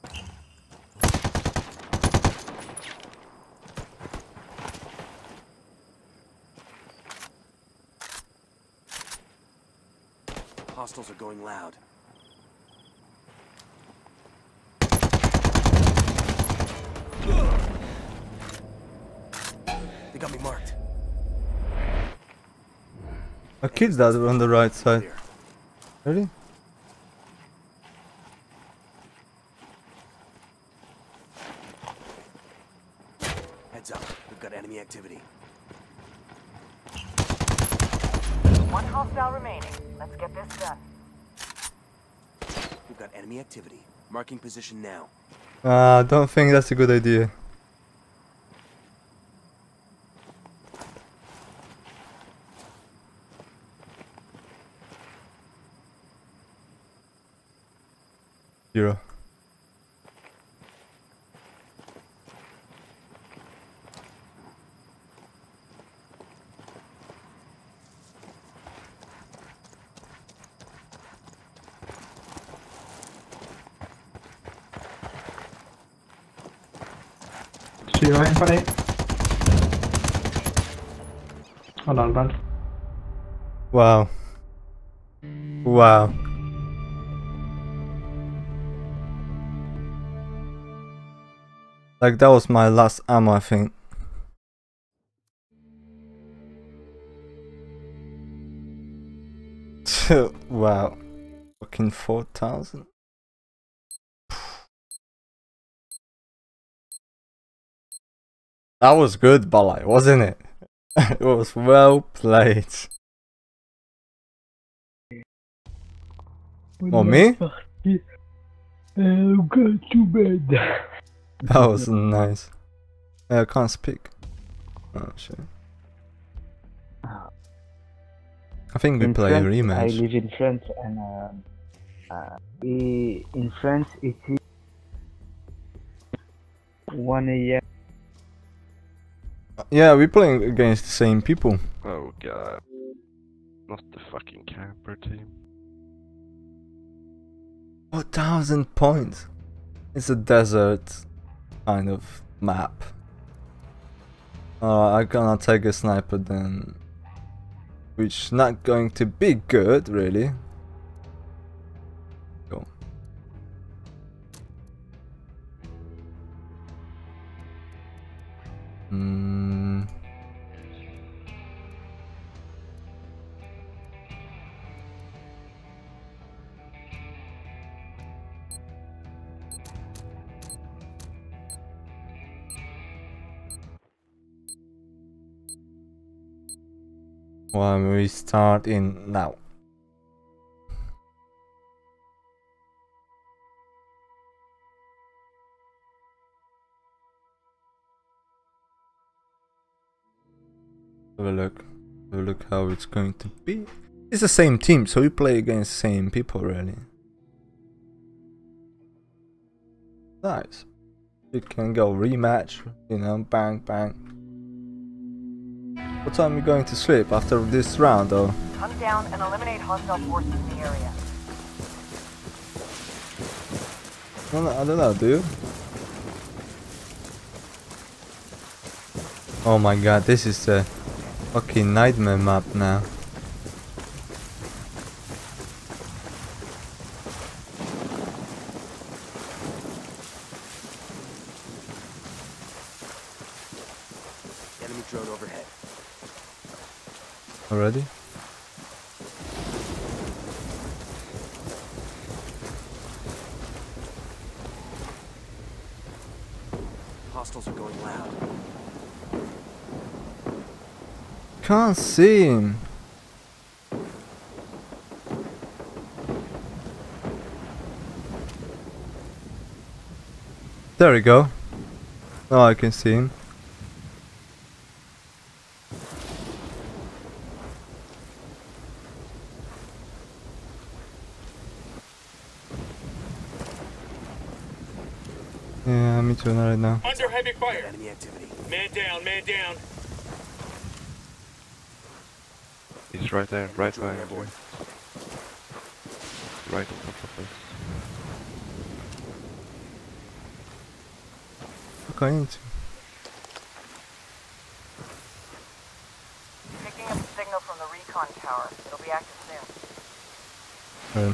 Hostiles are going loud. They got me marked. A kid's that on the right side. Clear. Ready? Heads up. We've got enemy activity. One hostile remaining. Let's get this done. We've got enemy activity. Marking position now. Uh, I don't think that's a good idea. Zero. Right in front of you. Hold on, bud. Wow. Wow. Like that was my last ammo, I think. *laughs* wow. Fucking 4,000. That was good, Balaj, wasn't it? *laughs* it was well played. Oh, me? I'm uh, going to bed. *laughs* That was nice. Yeah, I can't speak. Oh shit. I think we In play a France, I live in France and um, uh, in France it is 1 a.m. Yeah, we're playing against the same people. Oh god. Not the fucking camper team. Oh, thousand points. It's a desert kind of map. Uh, I'm gonna take a sniper then. Which not going to be good, really. Go. Hmm. When we start in now. Have a look. Have a look how it's going to be. It's the same team, so we play against the same people really. Nice. We can go rematch, you know, bang bang. What time are you going to sleep after this round though? Hunt down and eliminate hostile forces in the area. I don't know, I don't know, do you? Oh my god, this is a fucking nightmare map now. Enemy drone overhead. Already? Hostiles are going loud. Can't see him. There we go. Now I can see him. Yeah, me too, not right now. Under heavy fire. enemy activity. Man down, man down. He's right there, right Drone by airborne. right on top of us. What going into? Picking up a signal from the recon tower. It'll be active soon. Very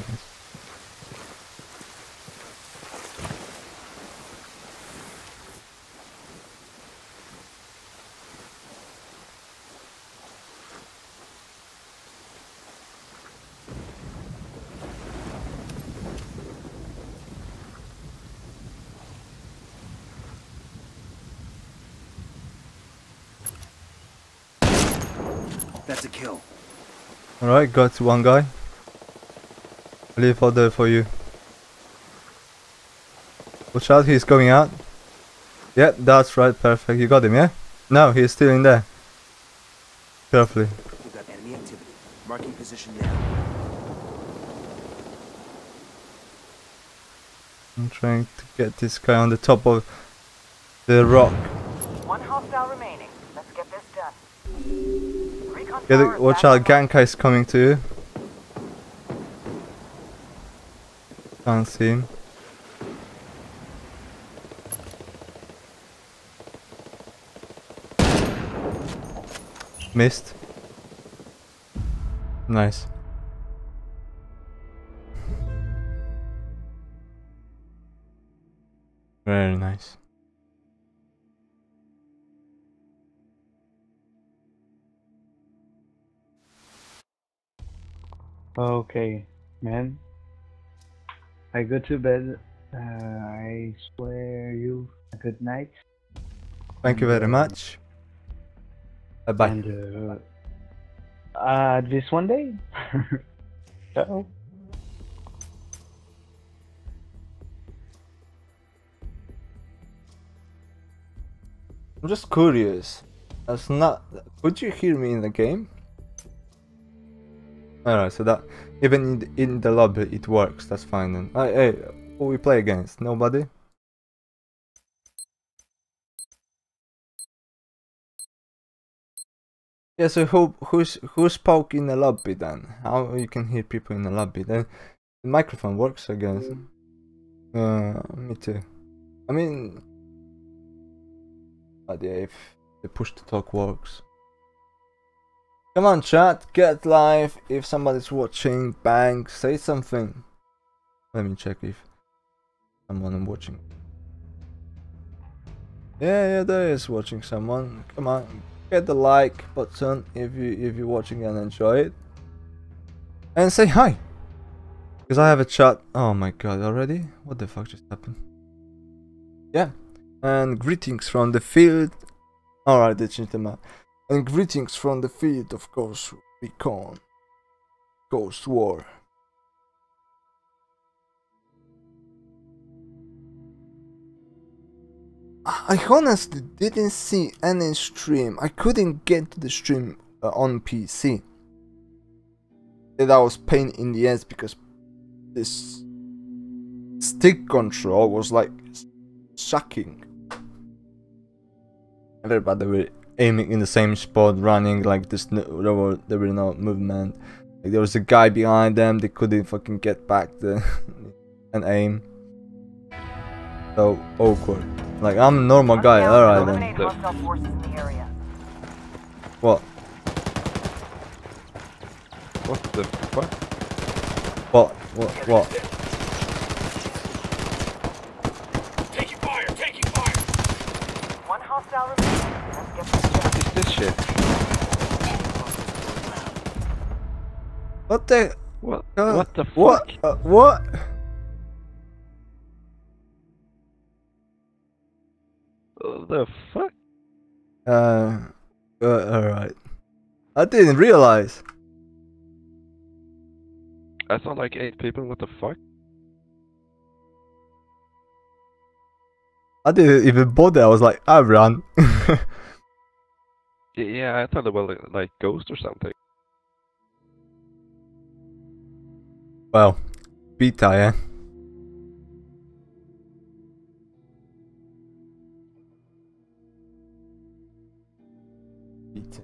Alright, got one guy. I'll leave out there for you. Watch out, he's going out. Yeah, that's right, perfect. You got him, yeah? No, he's still in there. Carefully. We've got enemy activity. Marking position now. I'm trying to get this guy on the top of the rock. One hostile remaining. Let's get this Get tower watch out, online. Gankai is coming to you. Can't see him. Missed. Nice. Okay, man. I go to bed. Uh, I swear you a good night. Thank you very much. Bye bye. And uh, uh this one day. *laughs* Ciao. I'm just curious. That's not. Could you hear me in the game? Alright, so that even in the, in the lobby it works. That's fine then. Hey, hey, who we play against? Nobody. Yeah, so who who's who spoke in the lobby then? How you can hear people in the lobby? Then the microphone works, I guess. Uh, me too. I mean, idea if the push to talk works. Come on, chat, get live. If somebody's watching, bang, say something. Let me check if someone is watching. Yeah, yeah, there is watching someone. Come on, get the like button if you if you're watching and enjoy it, and say hi. Because I have a chat. Oh my god, already? What the fuck just happened? Yeah, and greetings from the field. Alright, they changed the map. And greetings from the field of Ghost Recon. Ghost War. I honestly didn't see any stream. I couldn't get to the stream uh, on PC. That was pain in the ass because this stick control was like sucking. Everybody aiming in the same spot, running like this. No, there were there were no movement. Like there was a guy behind them. They couldn't fucking get back the *laughs* and aim. So awkward. Like I'm a normal guy. down All and right eliminate then. hostile forces in the. What? What the fuck? What? What? What? Taking fire! Taking fire! One hostile remaining. Let's get this done. What is this shit? What the? What? Uh, what the fuck? What? Uh, what? What the fuck? Uh, uh alright. I didn't realize. I saw like eight people. What the fuck? I didn't even bother. I was like, I run. *laughs* Y- Yeah, I thought it was like, like ghost or something. well, beta, yeah. Beta.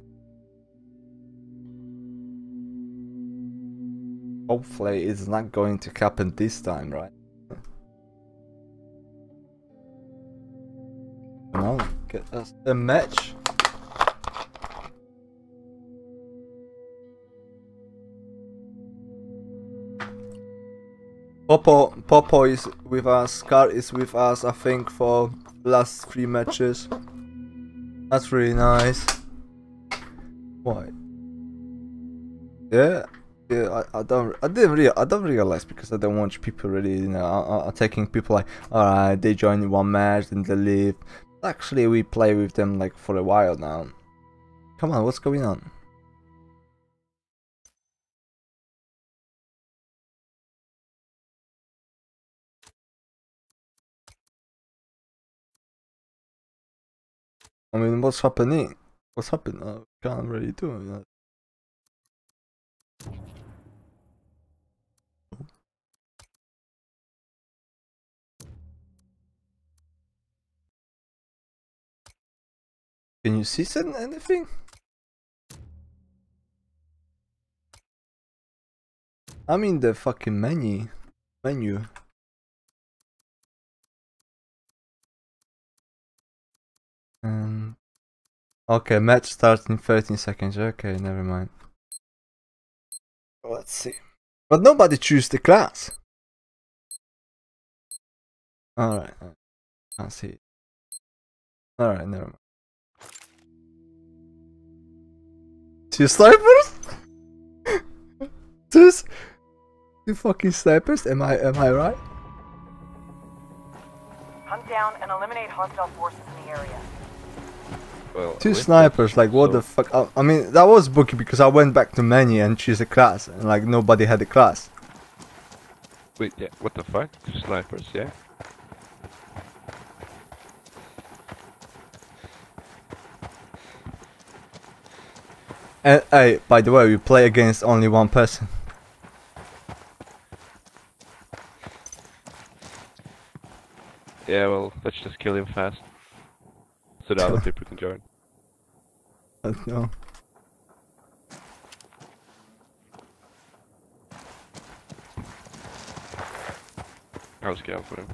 Hopefully, it's not going to happen this time, right? Come on, get us a match. Popo Popo is with us, Scar is with us, I think, for last three matches. That's really nice. Why? Yeah, yeah. I, I don't. I didn't really. I don't realize because I don't watch people really. You know, are, taking people like, all right, they join one match and they leave. Actually, we play with them like for a while now. Come on, what's going on? I mean, what's happening? What's happening? I can't really do it. Can you see anything? I'm in the fucking menu. Menu. Um, okay, match starts in 13 seconds. Okay, never mind. Let's see. But nobody choose the class. Alright. I see. Alright, never mind. Two snipers? *laughs* Two, two fucking snipers? Am I am I right? Hunt down and eliminate hostile forces in the area. Well, Two snipers, like what so- the fuck? I, I mean, that was booky because I went back to menu and she's a class, and like nobody had a class. Wait, yeah, what the fuck? Two snipers, yeah? And hey, by the way, we play against only one person. Yeah, well, let's just kill him fast. So the other people can join. I don't know. I'll scan for him.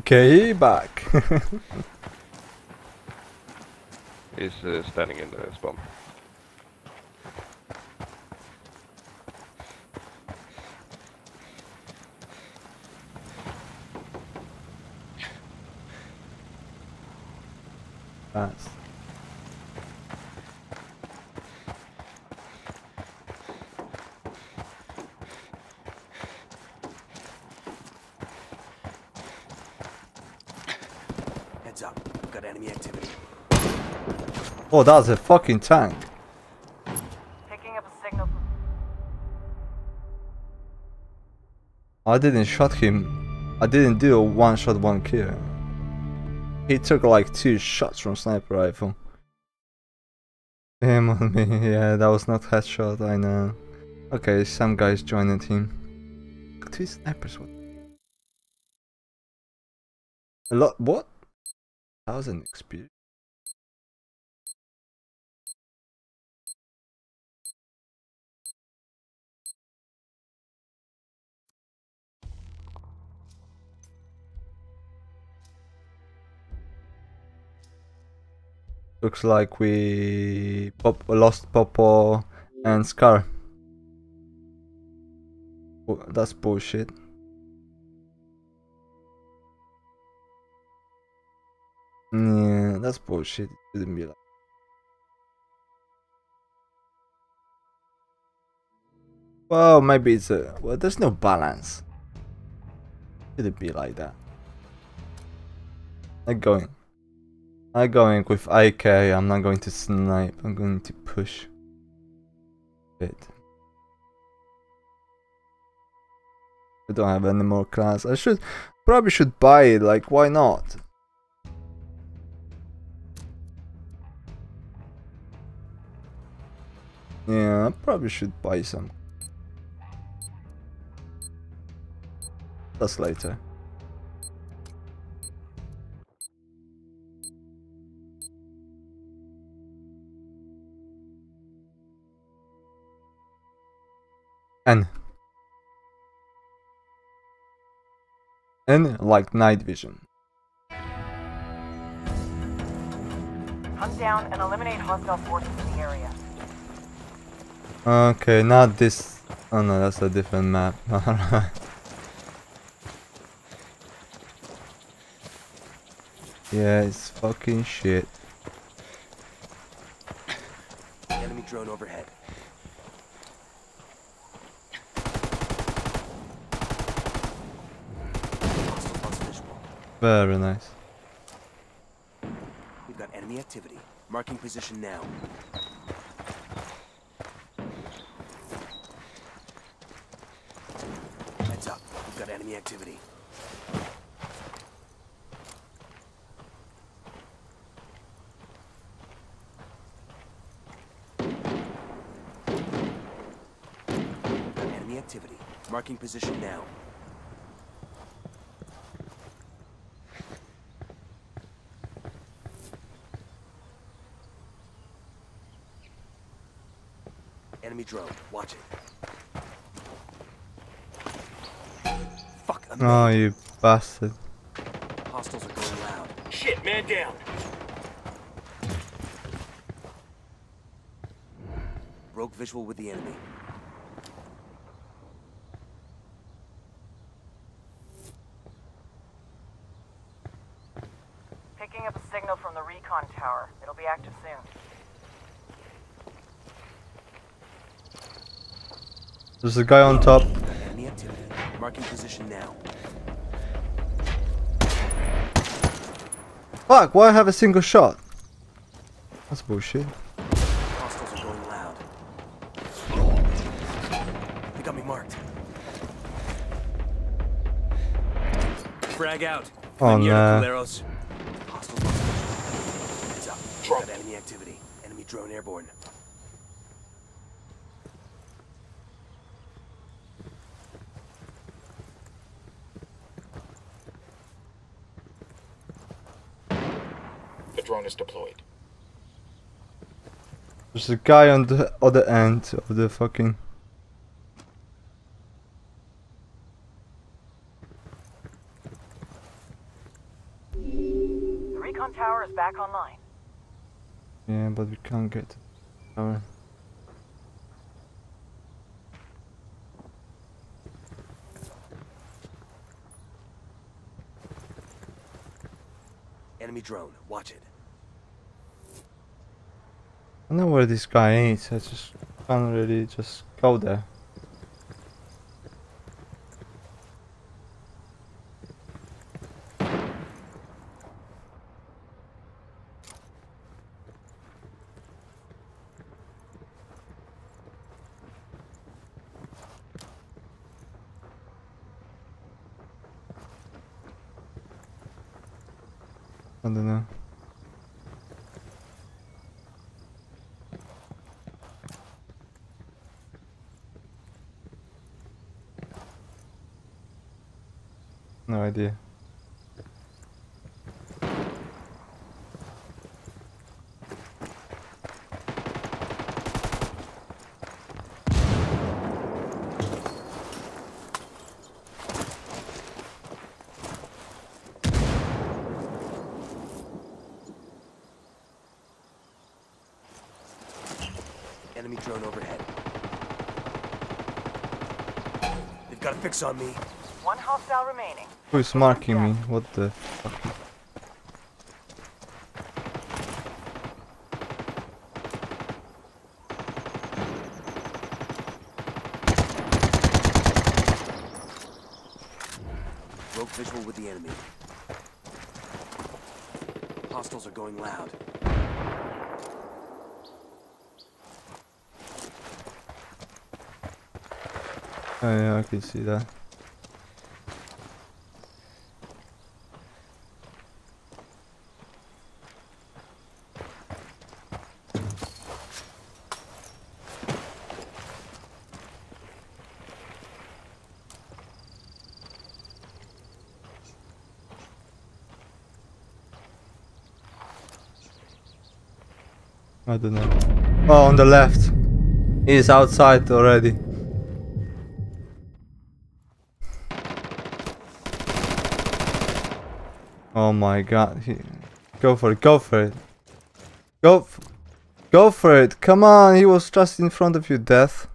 Okay, back. *laughs* He's uh, standing in the spawn. Fast. Heads up. Got enemy activity. Oh, that's a fucking tank. Picking up a signal I didn't shot him. I didn't do a one shot, one kill. He took like two shots from sniper rifle. Him on me, *laughs* yeah, that was not headshot, I know. Okay, some guys joined the team. Two snipers, what? A lot, what? An experience. Looks like we pop lost Popo and Scar. Oh, that's bullshit. Yeah, that's bullshit. It shouldn't be like. Well, maybe it's a. Well, there's no balance. Shouldn't be like that. I'm going. I'm going with AK. I'm not going to snipe. I'm going to push. It. I don't have any more class. I should probably should buy it. Like, why not? Yeah, I probably should buy some. That's later. N. N like night vision. Hunt down and eliminate hostile forces in the area. Okay, not this. Oh no, that's a different map. *laughs* Alright. yeah, it's fucking shit. Enemy drone overhead. Hostile lost visual. Very nice. We've got enemy activity. Marking position now. Heads up. We've got enemy activity. Enemy activity. Marking position now. Enemy drone. Watch it. Fuck. I'm Oh, you bastard. Hostiles are going loud. Shit, man down. Rogue visual with the enemy. Picking up a signal from the recon tower. It'll be active soon. There's a guy on top. Marking position now. Fuck, why have a single shot? That's bullshit. Hostiles are going loud. They got me marked. Frag out. Oh, no. Hostiles. Heads up. Drop. Got enemy activity. Enemy drone airborne. The drone is deployed. There's a guy on the other end of the fucking. The recon tower is back online. Yeah, but we can't get to the tower. Enemy drone. Watch it. I know where this guy is, I just can't really just go there. I don't know. No idea. Enemy drone overhead. They've got a fix on me. One hostile remaining. Who is marking me? What the fuck? Rogue visual with the enemy. Hostiles are going loud. Oh yeah, I can see that. I don't know. Oh, on the left. He's outside already. Oh my god. He... Go for it, go for it. Go, go for it. Come on, he was just in front of you, Death.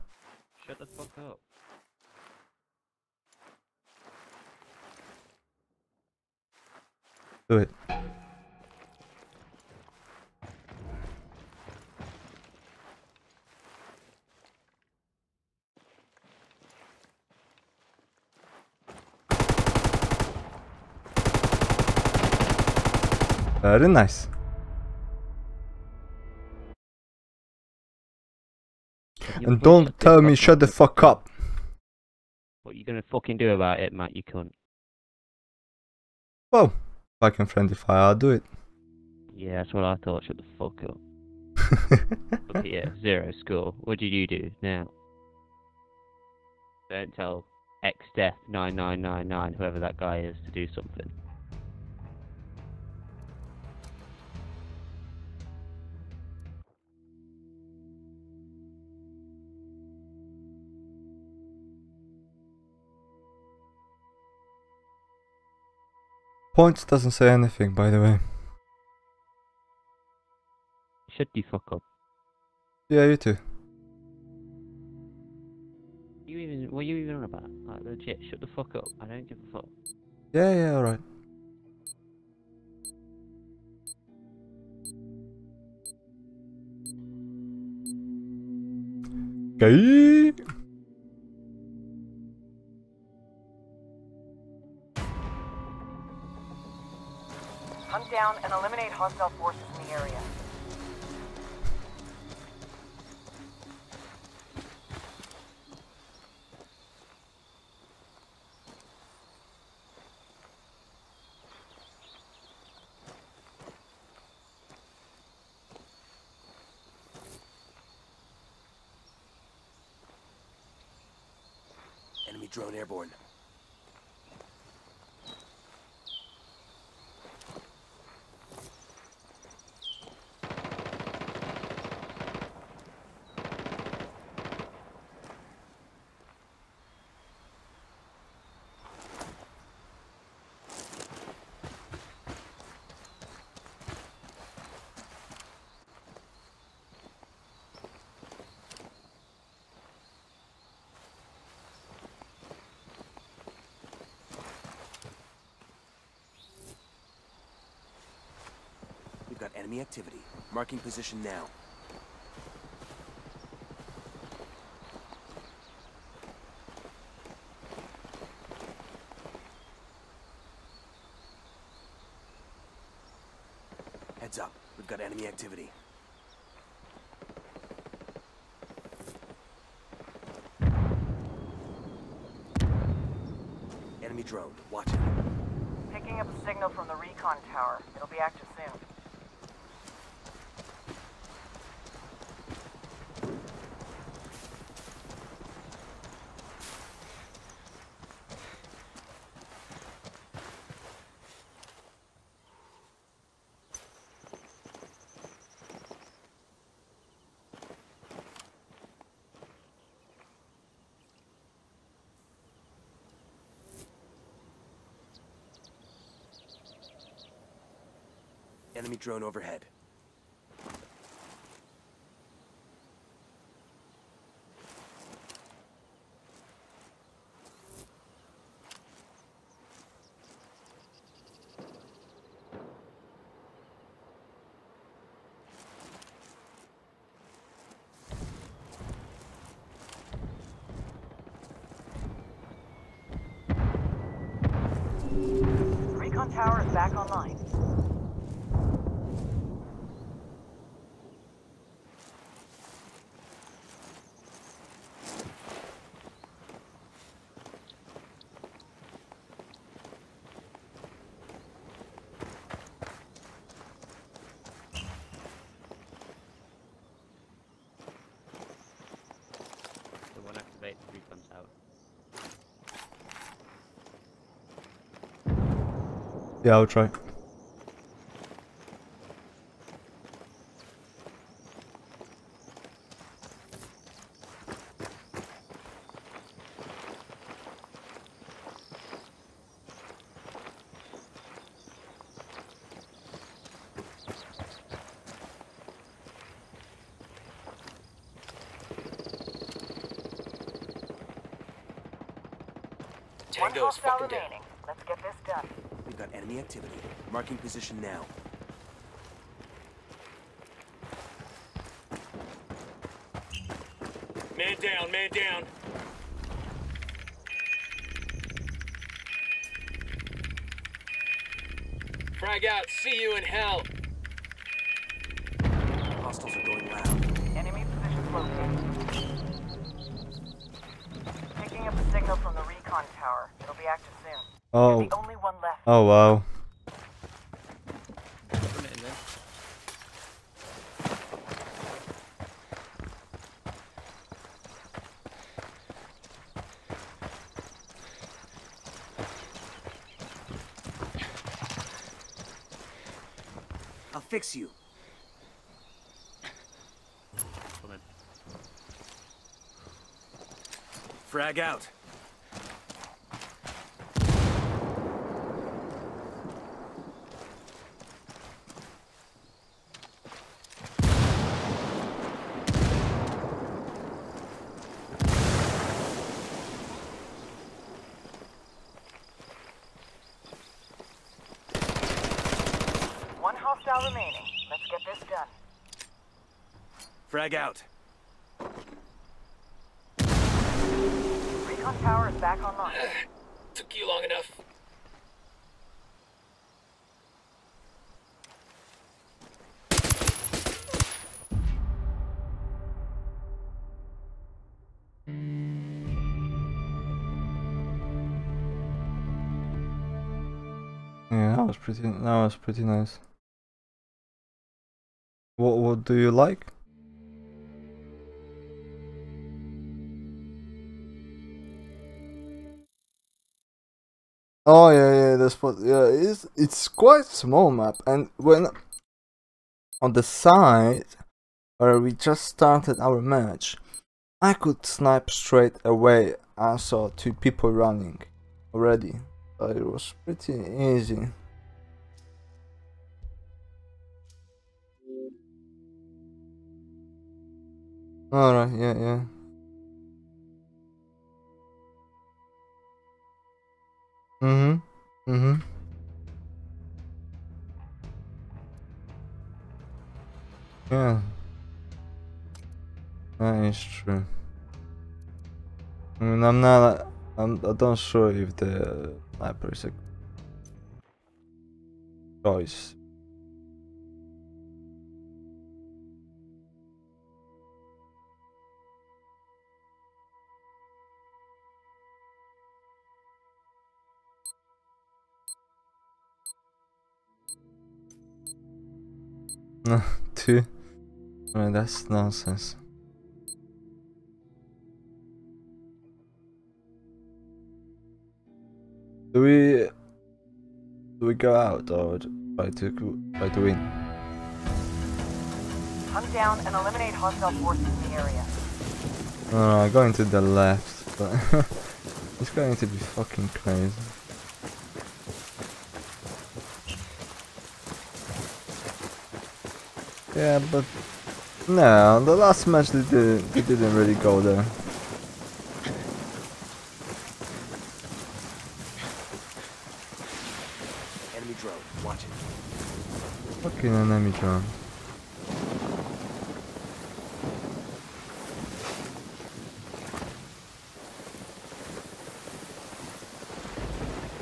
Very nice. And don't tell me shut the fuck up. What are you gonna fucking do about it, Matt? You cunt. Well, if I can friendly fire, I'll do it. Yeah, that's what I thought. Shut the fuck up. *laughs* Look here, zero score. What did you do now? Don't tell X Death nine nine nine nine, whoever that guy is, to do something. Points doesn't say anything, by the way. Shut the fuck up. Yeah, you too. You even what are you even on about? Like legit, shut the fuck up. I don't give a fuck. Yeah, yeah, alright. Okay. Down and eliminate hostile forces in the area. Enemy drone airborne. We've got enemy activity. Marking position now. Heads up. We've got enemy activity. Enemy drone. Watch it. Picking up a signal from the recon tower. It'll be active soon. Enemy drone overhead. Recon tower is back online. Yeah, I'll try. Tango's fucking down. Let's get this done. Got enemy activity. Marking position now. Man down, man down. Frag out, see you in hell. Pretty. That was pretty nice. What What do you like? Oh yeah, yeah, that's what. Yeah, it's it's quite small map, and when on the side where we just started our match, I could snipe straight away. I saw two people running already. So it was pretty easy. Alright, yeah, yeah. Mm-hmm. Mm-hmm. Yeah. That is true. I mean, I'm not. I'm. I'm not sure if the sniper is a choice. No, *laughs* two. I mean, that's nonsense. Do we do we go out or try to try to win? Hunt down and eliminate hostile forces in the area. No, no, going to the left, but *laughs* it's going to be fucking crazy. Yeah, but no, the last match they didn't, they didn't really go there. Enemy drone. Watch it. Fucking enemy drone.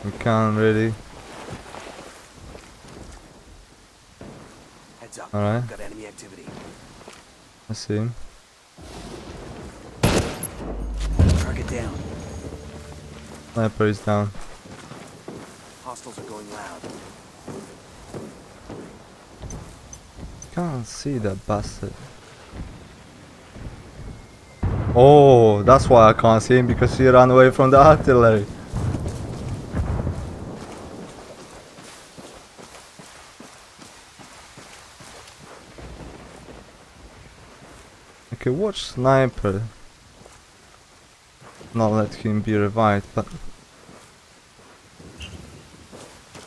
We can't really. Heads up. Got enemy activity. I see him. Target down. Sniper is down. Hostiles are going loud. Can't see that bastard. Oh, that's why I can't see him because he ran away from the artillery. Okay, watch sniper. Not let him be revived, but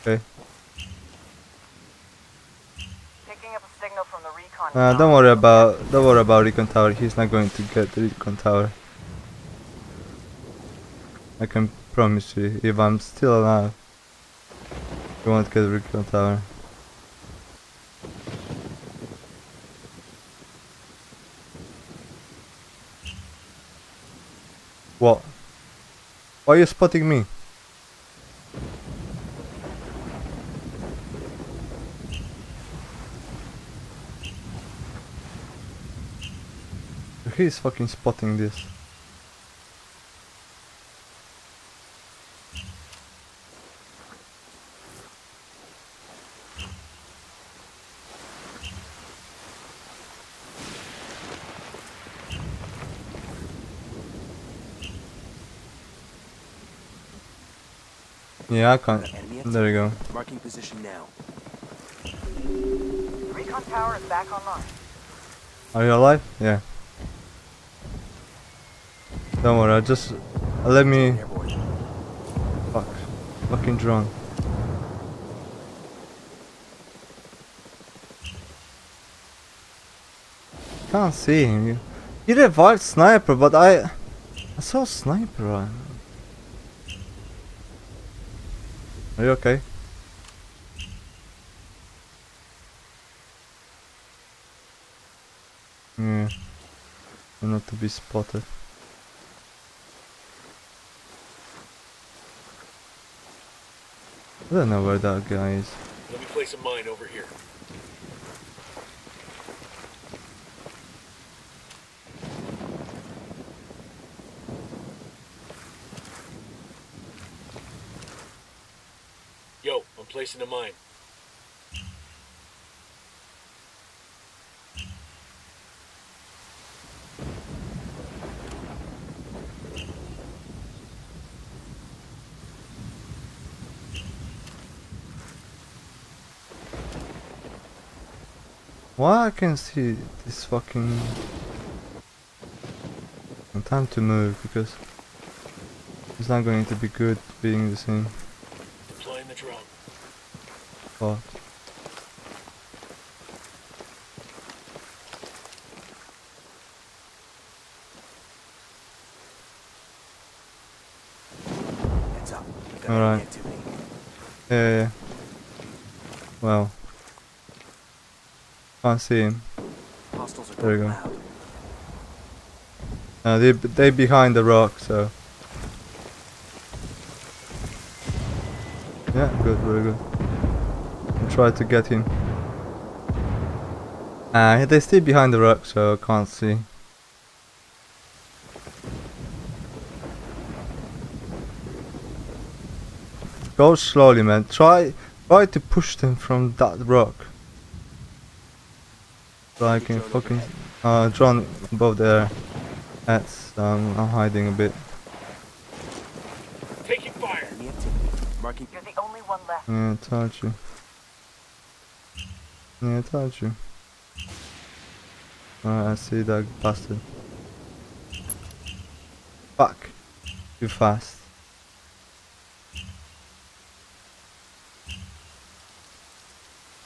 okay. Picking up a signal from the recon Uh, don't worry about don't worry about recon tower. He's not going to get the recon tower. I can promise you, if I'm still alive, you won't get recon tower. What? Why are you spotting me? He's fucking spotting this. Yeah, I can't. There we go. Marking position now. Recon tower is back online. Are you alive? Yeah. Don't worry, I just let me. Fuck. Fucking drone. Can't see him. You, you revived sniper, but I. I saw sniper. uh, Are you okay? Hmm. Yeah. Not to be spotted. I don't know where that guy is. Let me place a mine over here. Yo, I'm mine. Why I can see this fucking time to move because it's not going to be good being the same. Alright. Yeah, yeah. Well. Can't see him. There going go. Uh, they they behind the rock, so. Yeah, good, very good. I'll try to get him. Uh, they stay behind the rock, so I can't see. Go slowly, man. Try, try to push them from that rock. So I can fucking, uh, drone above there. That's um, I'm hiding a bit. Taking fire. Enemy. Marking. You're the only one left. Yeah, I told you. Yeah, I told you. Alright, I see that bastard. Fuck. Too fast.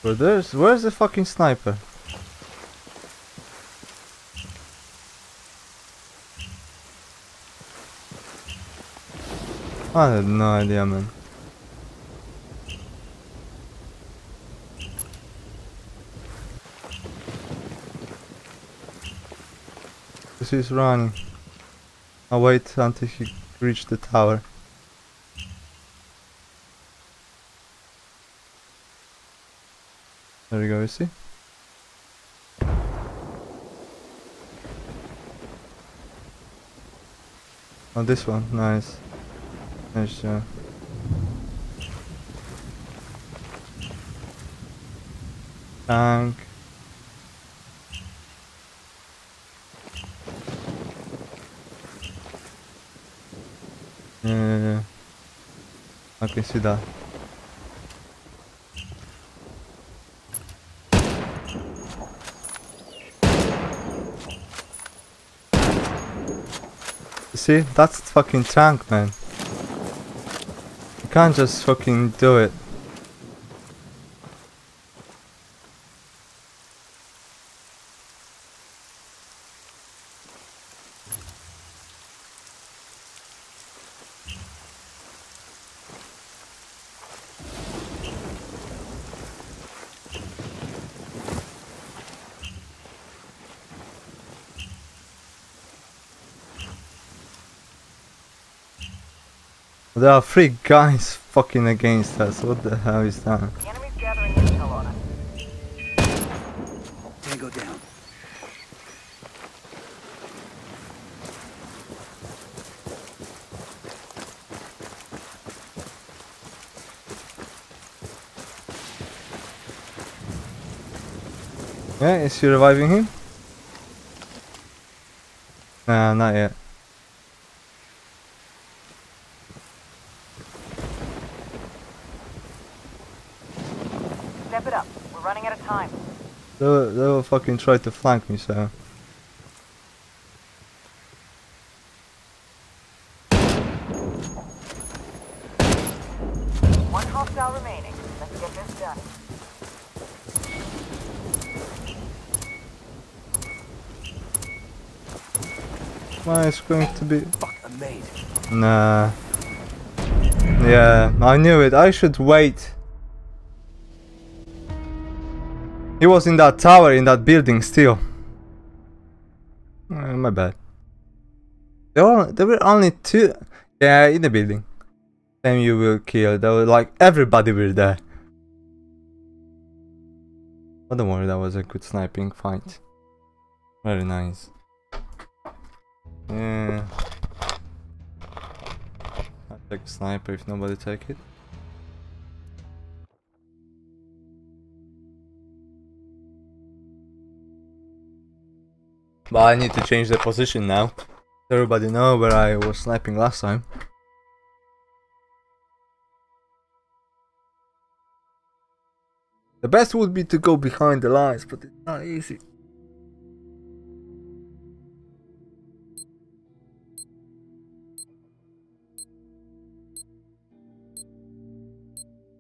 Bro, there's where's the fucking sniper? I have no idea, man. Is running. I'll wait until he reach the tower. There we go, you see? Oh, this one, nice. Nice job. Tank. Yeah, yeah, yeah. That. You see, that's fucking tank, man. You can't just fucking do it. There are three guys fucking against us. What the hell is that? The enemy's gathering intel on us. Tango down. Yeah, is he reviving him? Nah, not yet. Step it up. We're running out of time. They will, they will fucking try to flank me, so. One hostile remaining. Let's get this done. Well, it's going to be. Fuck, I'm. Nah. Yeah, I knew it. I should wait. He was in that tower, in that building still. Uh, my bad. There were, there were only two. Yeah, in the building. Then you will kill. There were like everybody will die. But don't worry, that was a good sniping fight. Very nice. Yeah. I take sniper if nobody take it. But I need to change the position now. Everybody know where I was sniping last time. The best would be to go behind the lines, but it's not easy.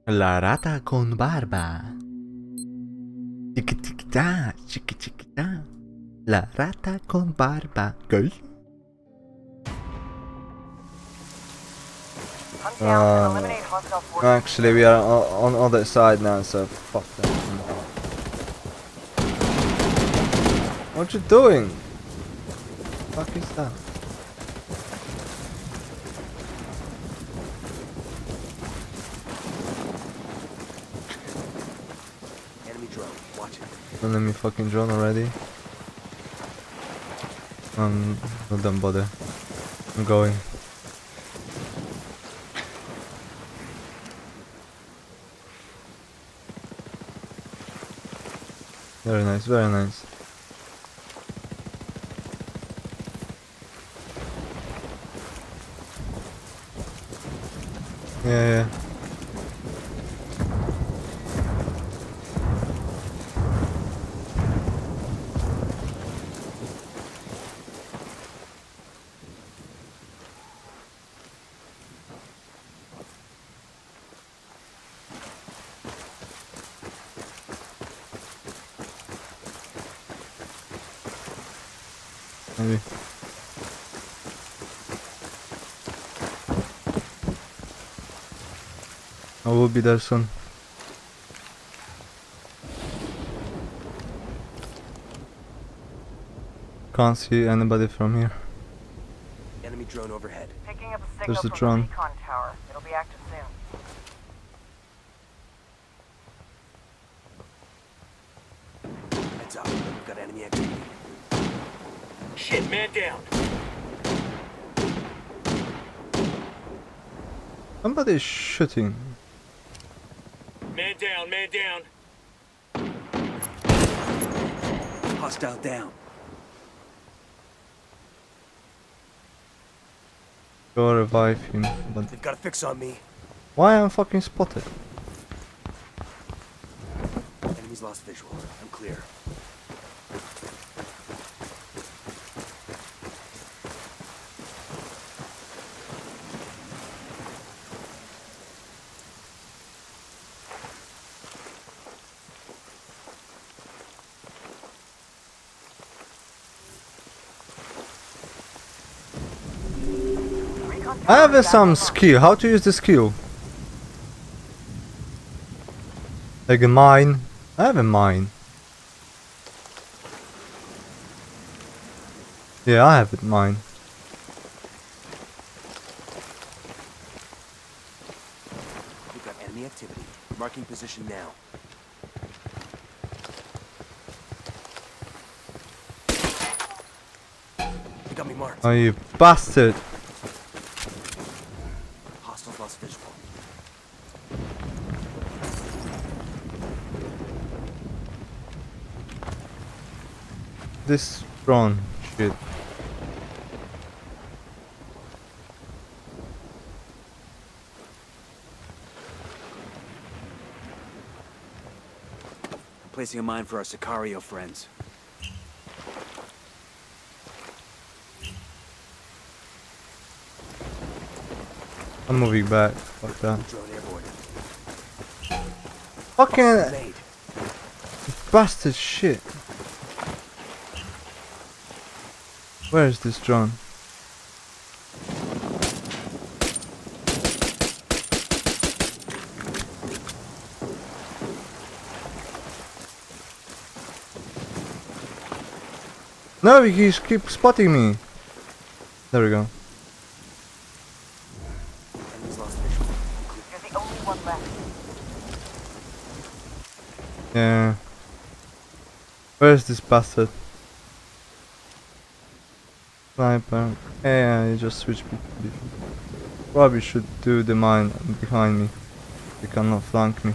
La rata con barba. Chiqui chiquita, chiqui chiquita. La rata con barba. ¿Qué? Hunt Uh, eliminate hostile forces. Actually, we are o- on other side now, so fuck that. What you doing? Fuck is that? Enemy drone. Watch it. Don't let me fucking drone already. Um, no, don't bother. I'm going. Very nice, very nice. Yeah, yeah. Maybe. I will be there soon. Can't see anybody from here. Enemy drone overhead. Picking up a signal There's the from drone. the recon tower. It'll be active soon. Heads up. We've got enemy activity. Shit, man down. Somebody's shooting. Man down. Hostile down. Go revive him. But They've got a fix on me. why I'm I fucking spotted? Enemy's lost visual. I'm clear. I have uh, some skill. How to use the skill? Like a mine. I have a mine. Yeah, I have a mine. We've got enemy activity. Marking position now. They got me marked. Oh, you bastard! This drone shit. Placing a mine for our Sicario friends. I'm moving back. Fuck that. Fucking bastard shit. Where is this drone? No, he keeps spotting me. There we go. Yeah. Where's this bastard? Sniper. Yeah, he just switched. Probably should do the mine behind me. He cannot flank me.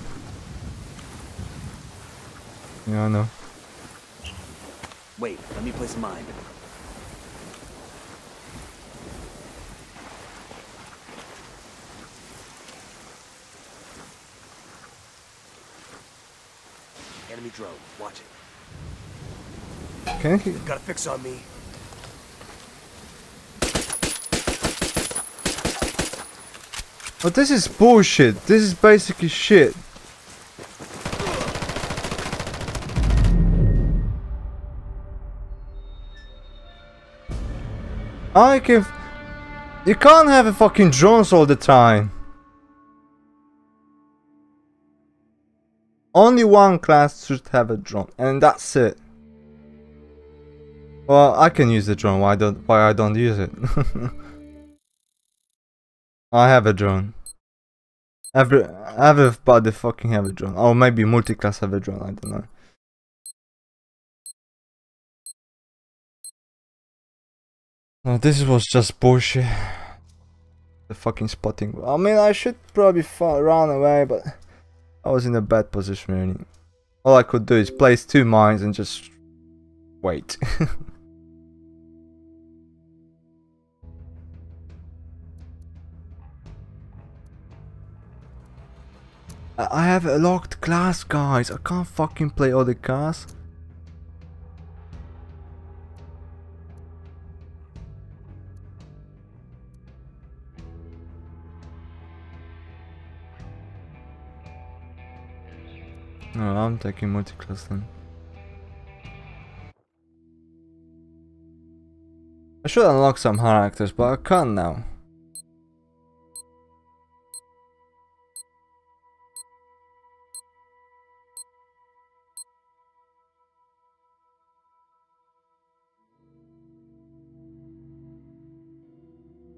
Yeah, I know. Wait, let me place a mine. Enemy drone. Watch it. Can he? Got a fix on me. Oh, this is bullshit. This is basically shit. I can. You can't have a fucking drones all the time. Only one class should have a drone, and that's it. Well, I can use the drone. Why don't? Why I don't use it? *laughs* I have a drone. Every everybody fucking have a drone. Or maybe multi-class have a drone. I don't know. No, this was just bullshit. The fucking spotting. I mean, I should probably run away, but I was in a bad position. Really. All I could do is place two mines and just wait. *laughs* I have a locked class, guys. I can't fucking play all the cars. No, I'm taking multi-class then. I should unlock some characters, but I can't now.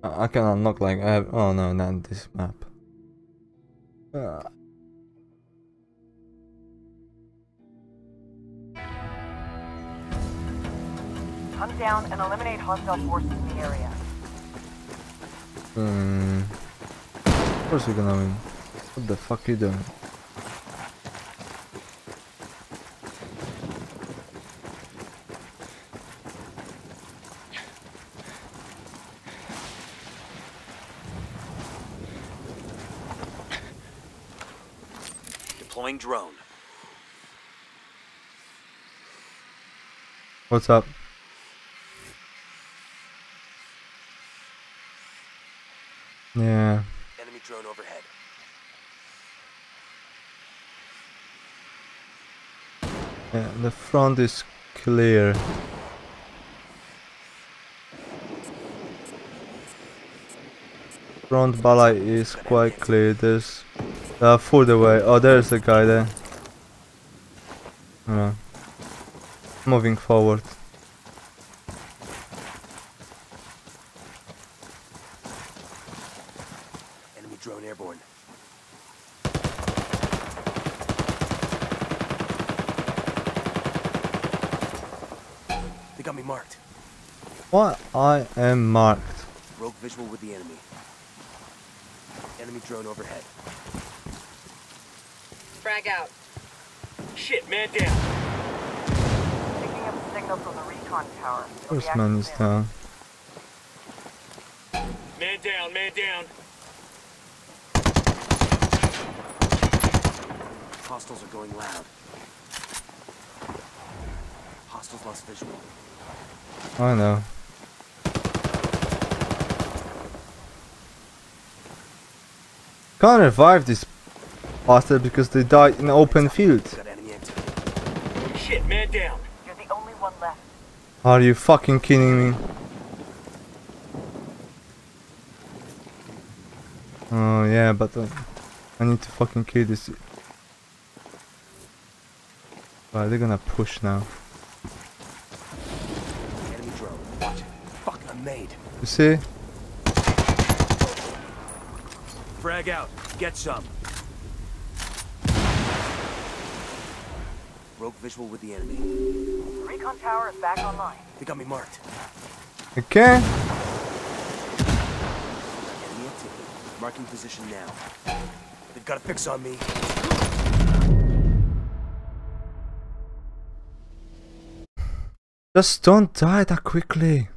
I I can unlock like I have, oh no, not this map. Uh, Hunt down and eliminate hostile forces in the area. Hmm. Of course we're gonna win. What the fuck are you doing? Deploying drone. What's up? Yeah. Enemy drone overhead. Yeah, the front is clear. Front Balaj is quite clear. There's uh, food away. Oh, there's a guy there. Uh, moving forward. Enemy drone airborne. They got me marked. What? I am marked. Broke visual with the enemy. Enemy drone overhead. Frag out. Shit, man down. Picking up a signal from the recon tower. It'll be First man active is soon. down. Man down, man down. Hostiles are going loud. Hostiles lost visual. I know. Can't revive this bastard because they died in open field. Got enemy activity. Shit, man down. You're the only one left. Are you fucking kidding me? Oh yeah, but uh, I need to fucking kill this. Right, they're gonna push now. Enemy drone. Watch it. Fuck, I'm made. You see? Frag out. Get some. Visual with the enemy. The recon tower is back online. They got me marked. Okay. Enemy activity. Marking position now. They've got a fix on me. Just don't die that quickly.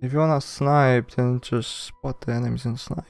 If you wanna snipe, then just spot the enemies and snipe.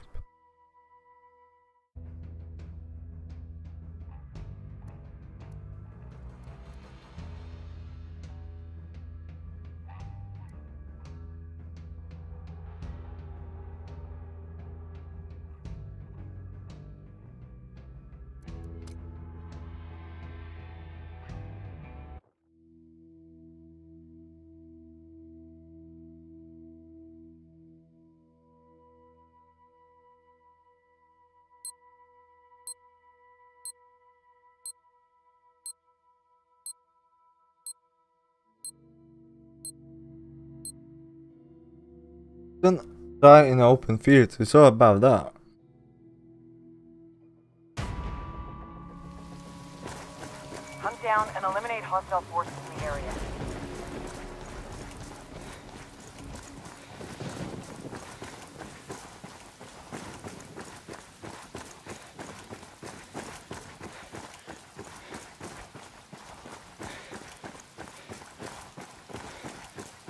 Die in open fields. It's all about that. Hunt down and eliminate hostile forces in the area.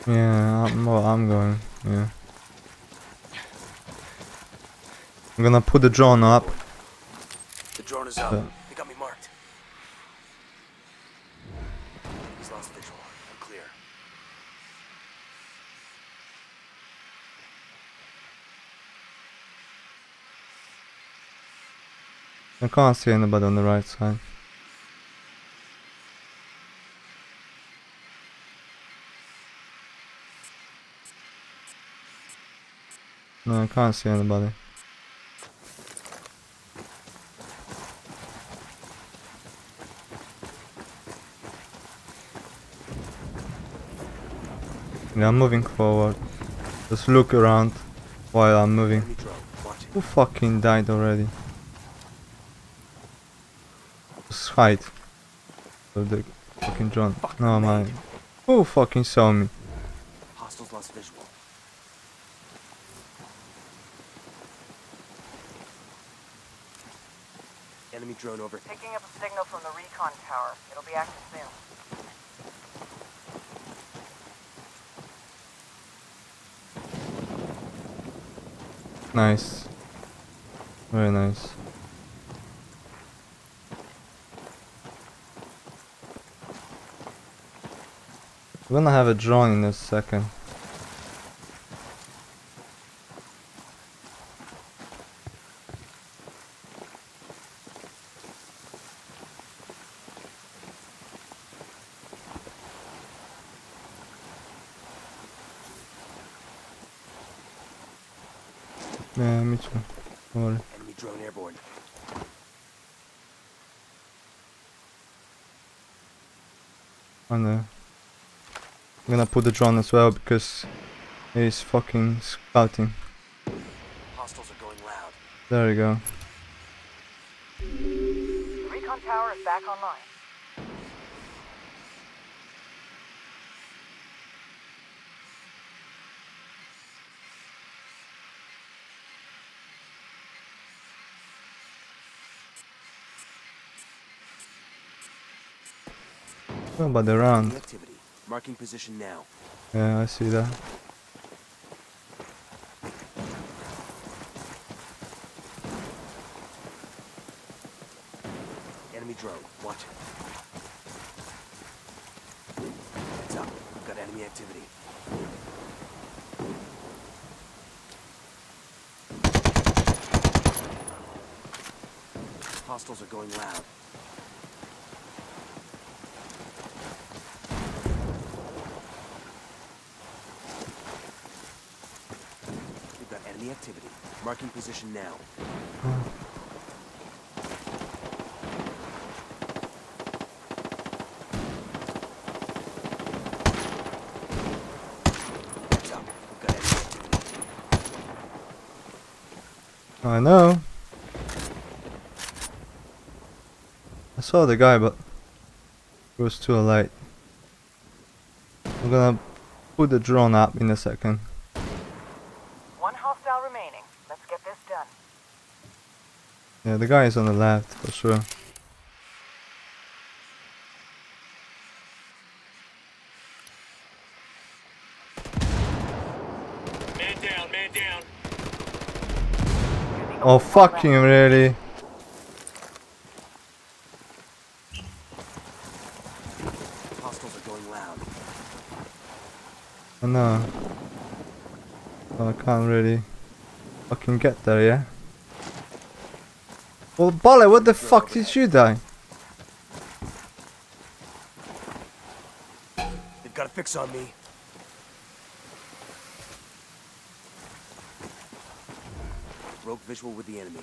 Yeah, I'm, well, I'm going. Yeah. I'm gonna put the drone up. The drone is up. They got me marked. He's lost visual. I'm clear. I can't see anybody on the right side. No, I can't see anybody. I'm moving forward. Just look around while I'm moving. Enemy drone. Watch it. Who fucking died already? Just hide. So the fucking drone. No man. Who fucking saw me? Hostiles lost visual. Enemy drone over. Picking up a signal from the recon tower. It'll be active soon. Nice. Very nice. We're gonna have a drone in a second. Yeah, me too. Don't worry. Enemy drone airborne. I know. I'm gonna put the drone as well because He's fucking scouting. Hostiles are going loud. There we go. The recon tower is back online. What about the round? Activity. Marking position now. Yeah, I see that. Enemy drone. Watch it. Heads up. We've got enemy activity. Hostiles are going loud. We've got enemy activity. Marking position now. I know. I saw the guy, but it was too late. I'm gonna put the drone up in a second. One hostile remaining. Let's get this done. Yeah, the guy is on the left for sure. Man down, man down. Oh fucking really? Hostiles are going loud. I know. Oh, I can't really fucking get there, yeah? Well, Bolly, what the fuck did you die? They've got a fix on me. Broke visual with the enemy.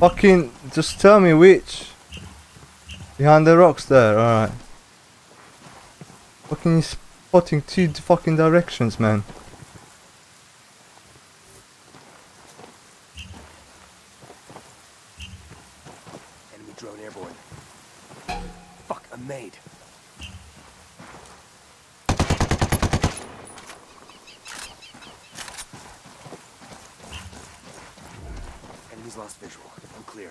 Fucking, just tell me which. Behind the rocks there, alright. Fucking spotting two fucking directions, man. Enemy drone airborne. Fuck, I'm made. Enemy's lost visual. I'm clear.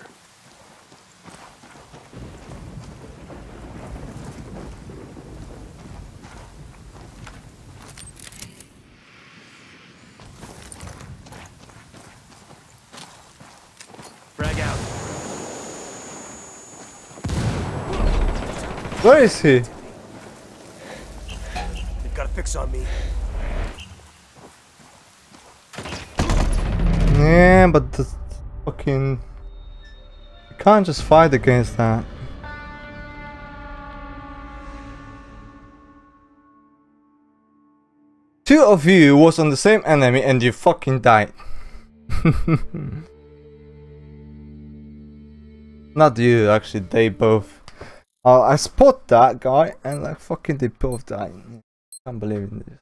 Frag out. Where is he? They've got a fix on me. Yeah, but the fucking. You can't just fight against that. Two of you was on the same enemy and you fucking died. *laughs* Not you, actually, they both. Uh, I spot that guy and like fucking they both died. Can't believe in this.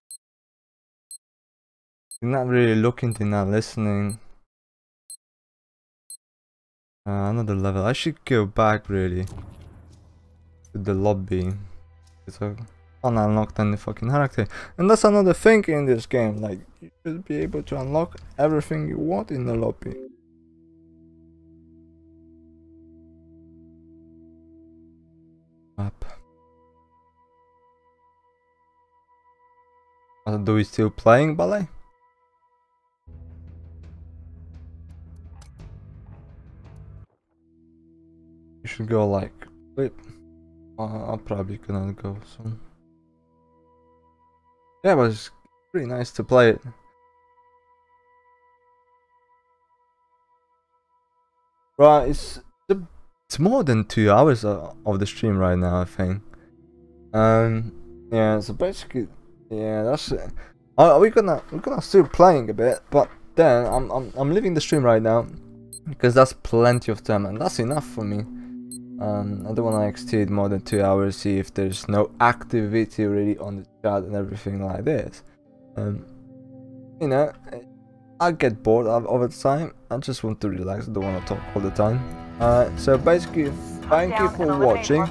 You're not really looking, they're not listening. Uh, another level. I should go back really to the lobby. A unlocked any fucking character, and that's another thing in this game. Like you should be able to unlock everything you want in the lobby. map. Uh, do we still playing Balaj? You should go like wait. Uh, I probably cannot go soon. Yeah, it was pretty nice to play it. Right, it's it's more than two hours of the stream right now. I think. Um, yeah. So basically, yeah, that's it. Uh, we're gonna we're gonna still playing a bit, but then I'm I'm I'm leaving the stream right now because that's plenty of time and that's enough for me. Um, I don't want to exceed more than two hours. See if there's no activity really on the chat and everything like this. Um, you know, I get bored over time. I just want to relax. I don't want to talk all the time. Uh, so basically, thank you for watching.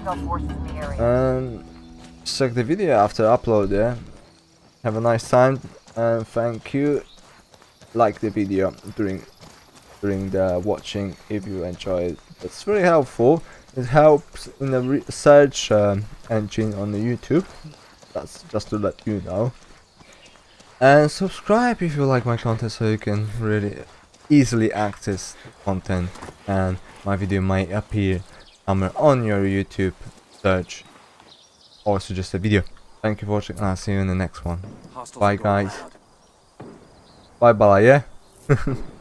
And check the video after upload there. Have a nice time and thank you. Like the video during during the watching if you enjoy it. It's very helpful. It helps in the search um, engine on the YouTube. That's just to let you know. And subscribe if you like my content so you can really easily access content and my video might appear somewhere on your YouTube search or suggested video. Thank you for watching and I'll see you in the next one. Bye, guys. Bye bye, yeah? *laughs*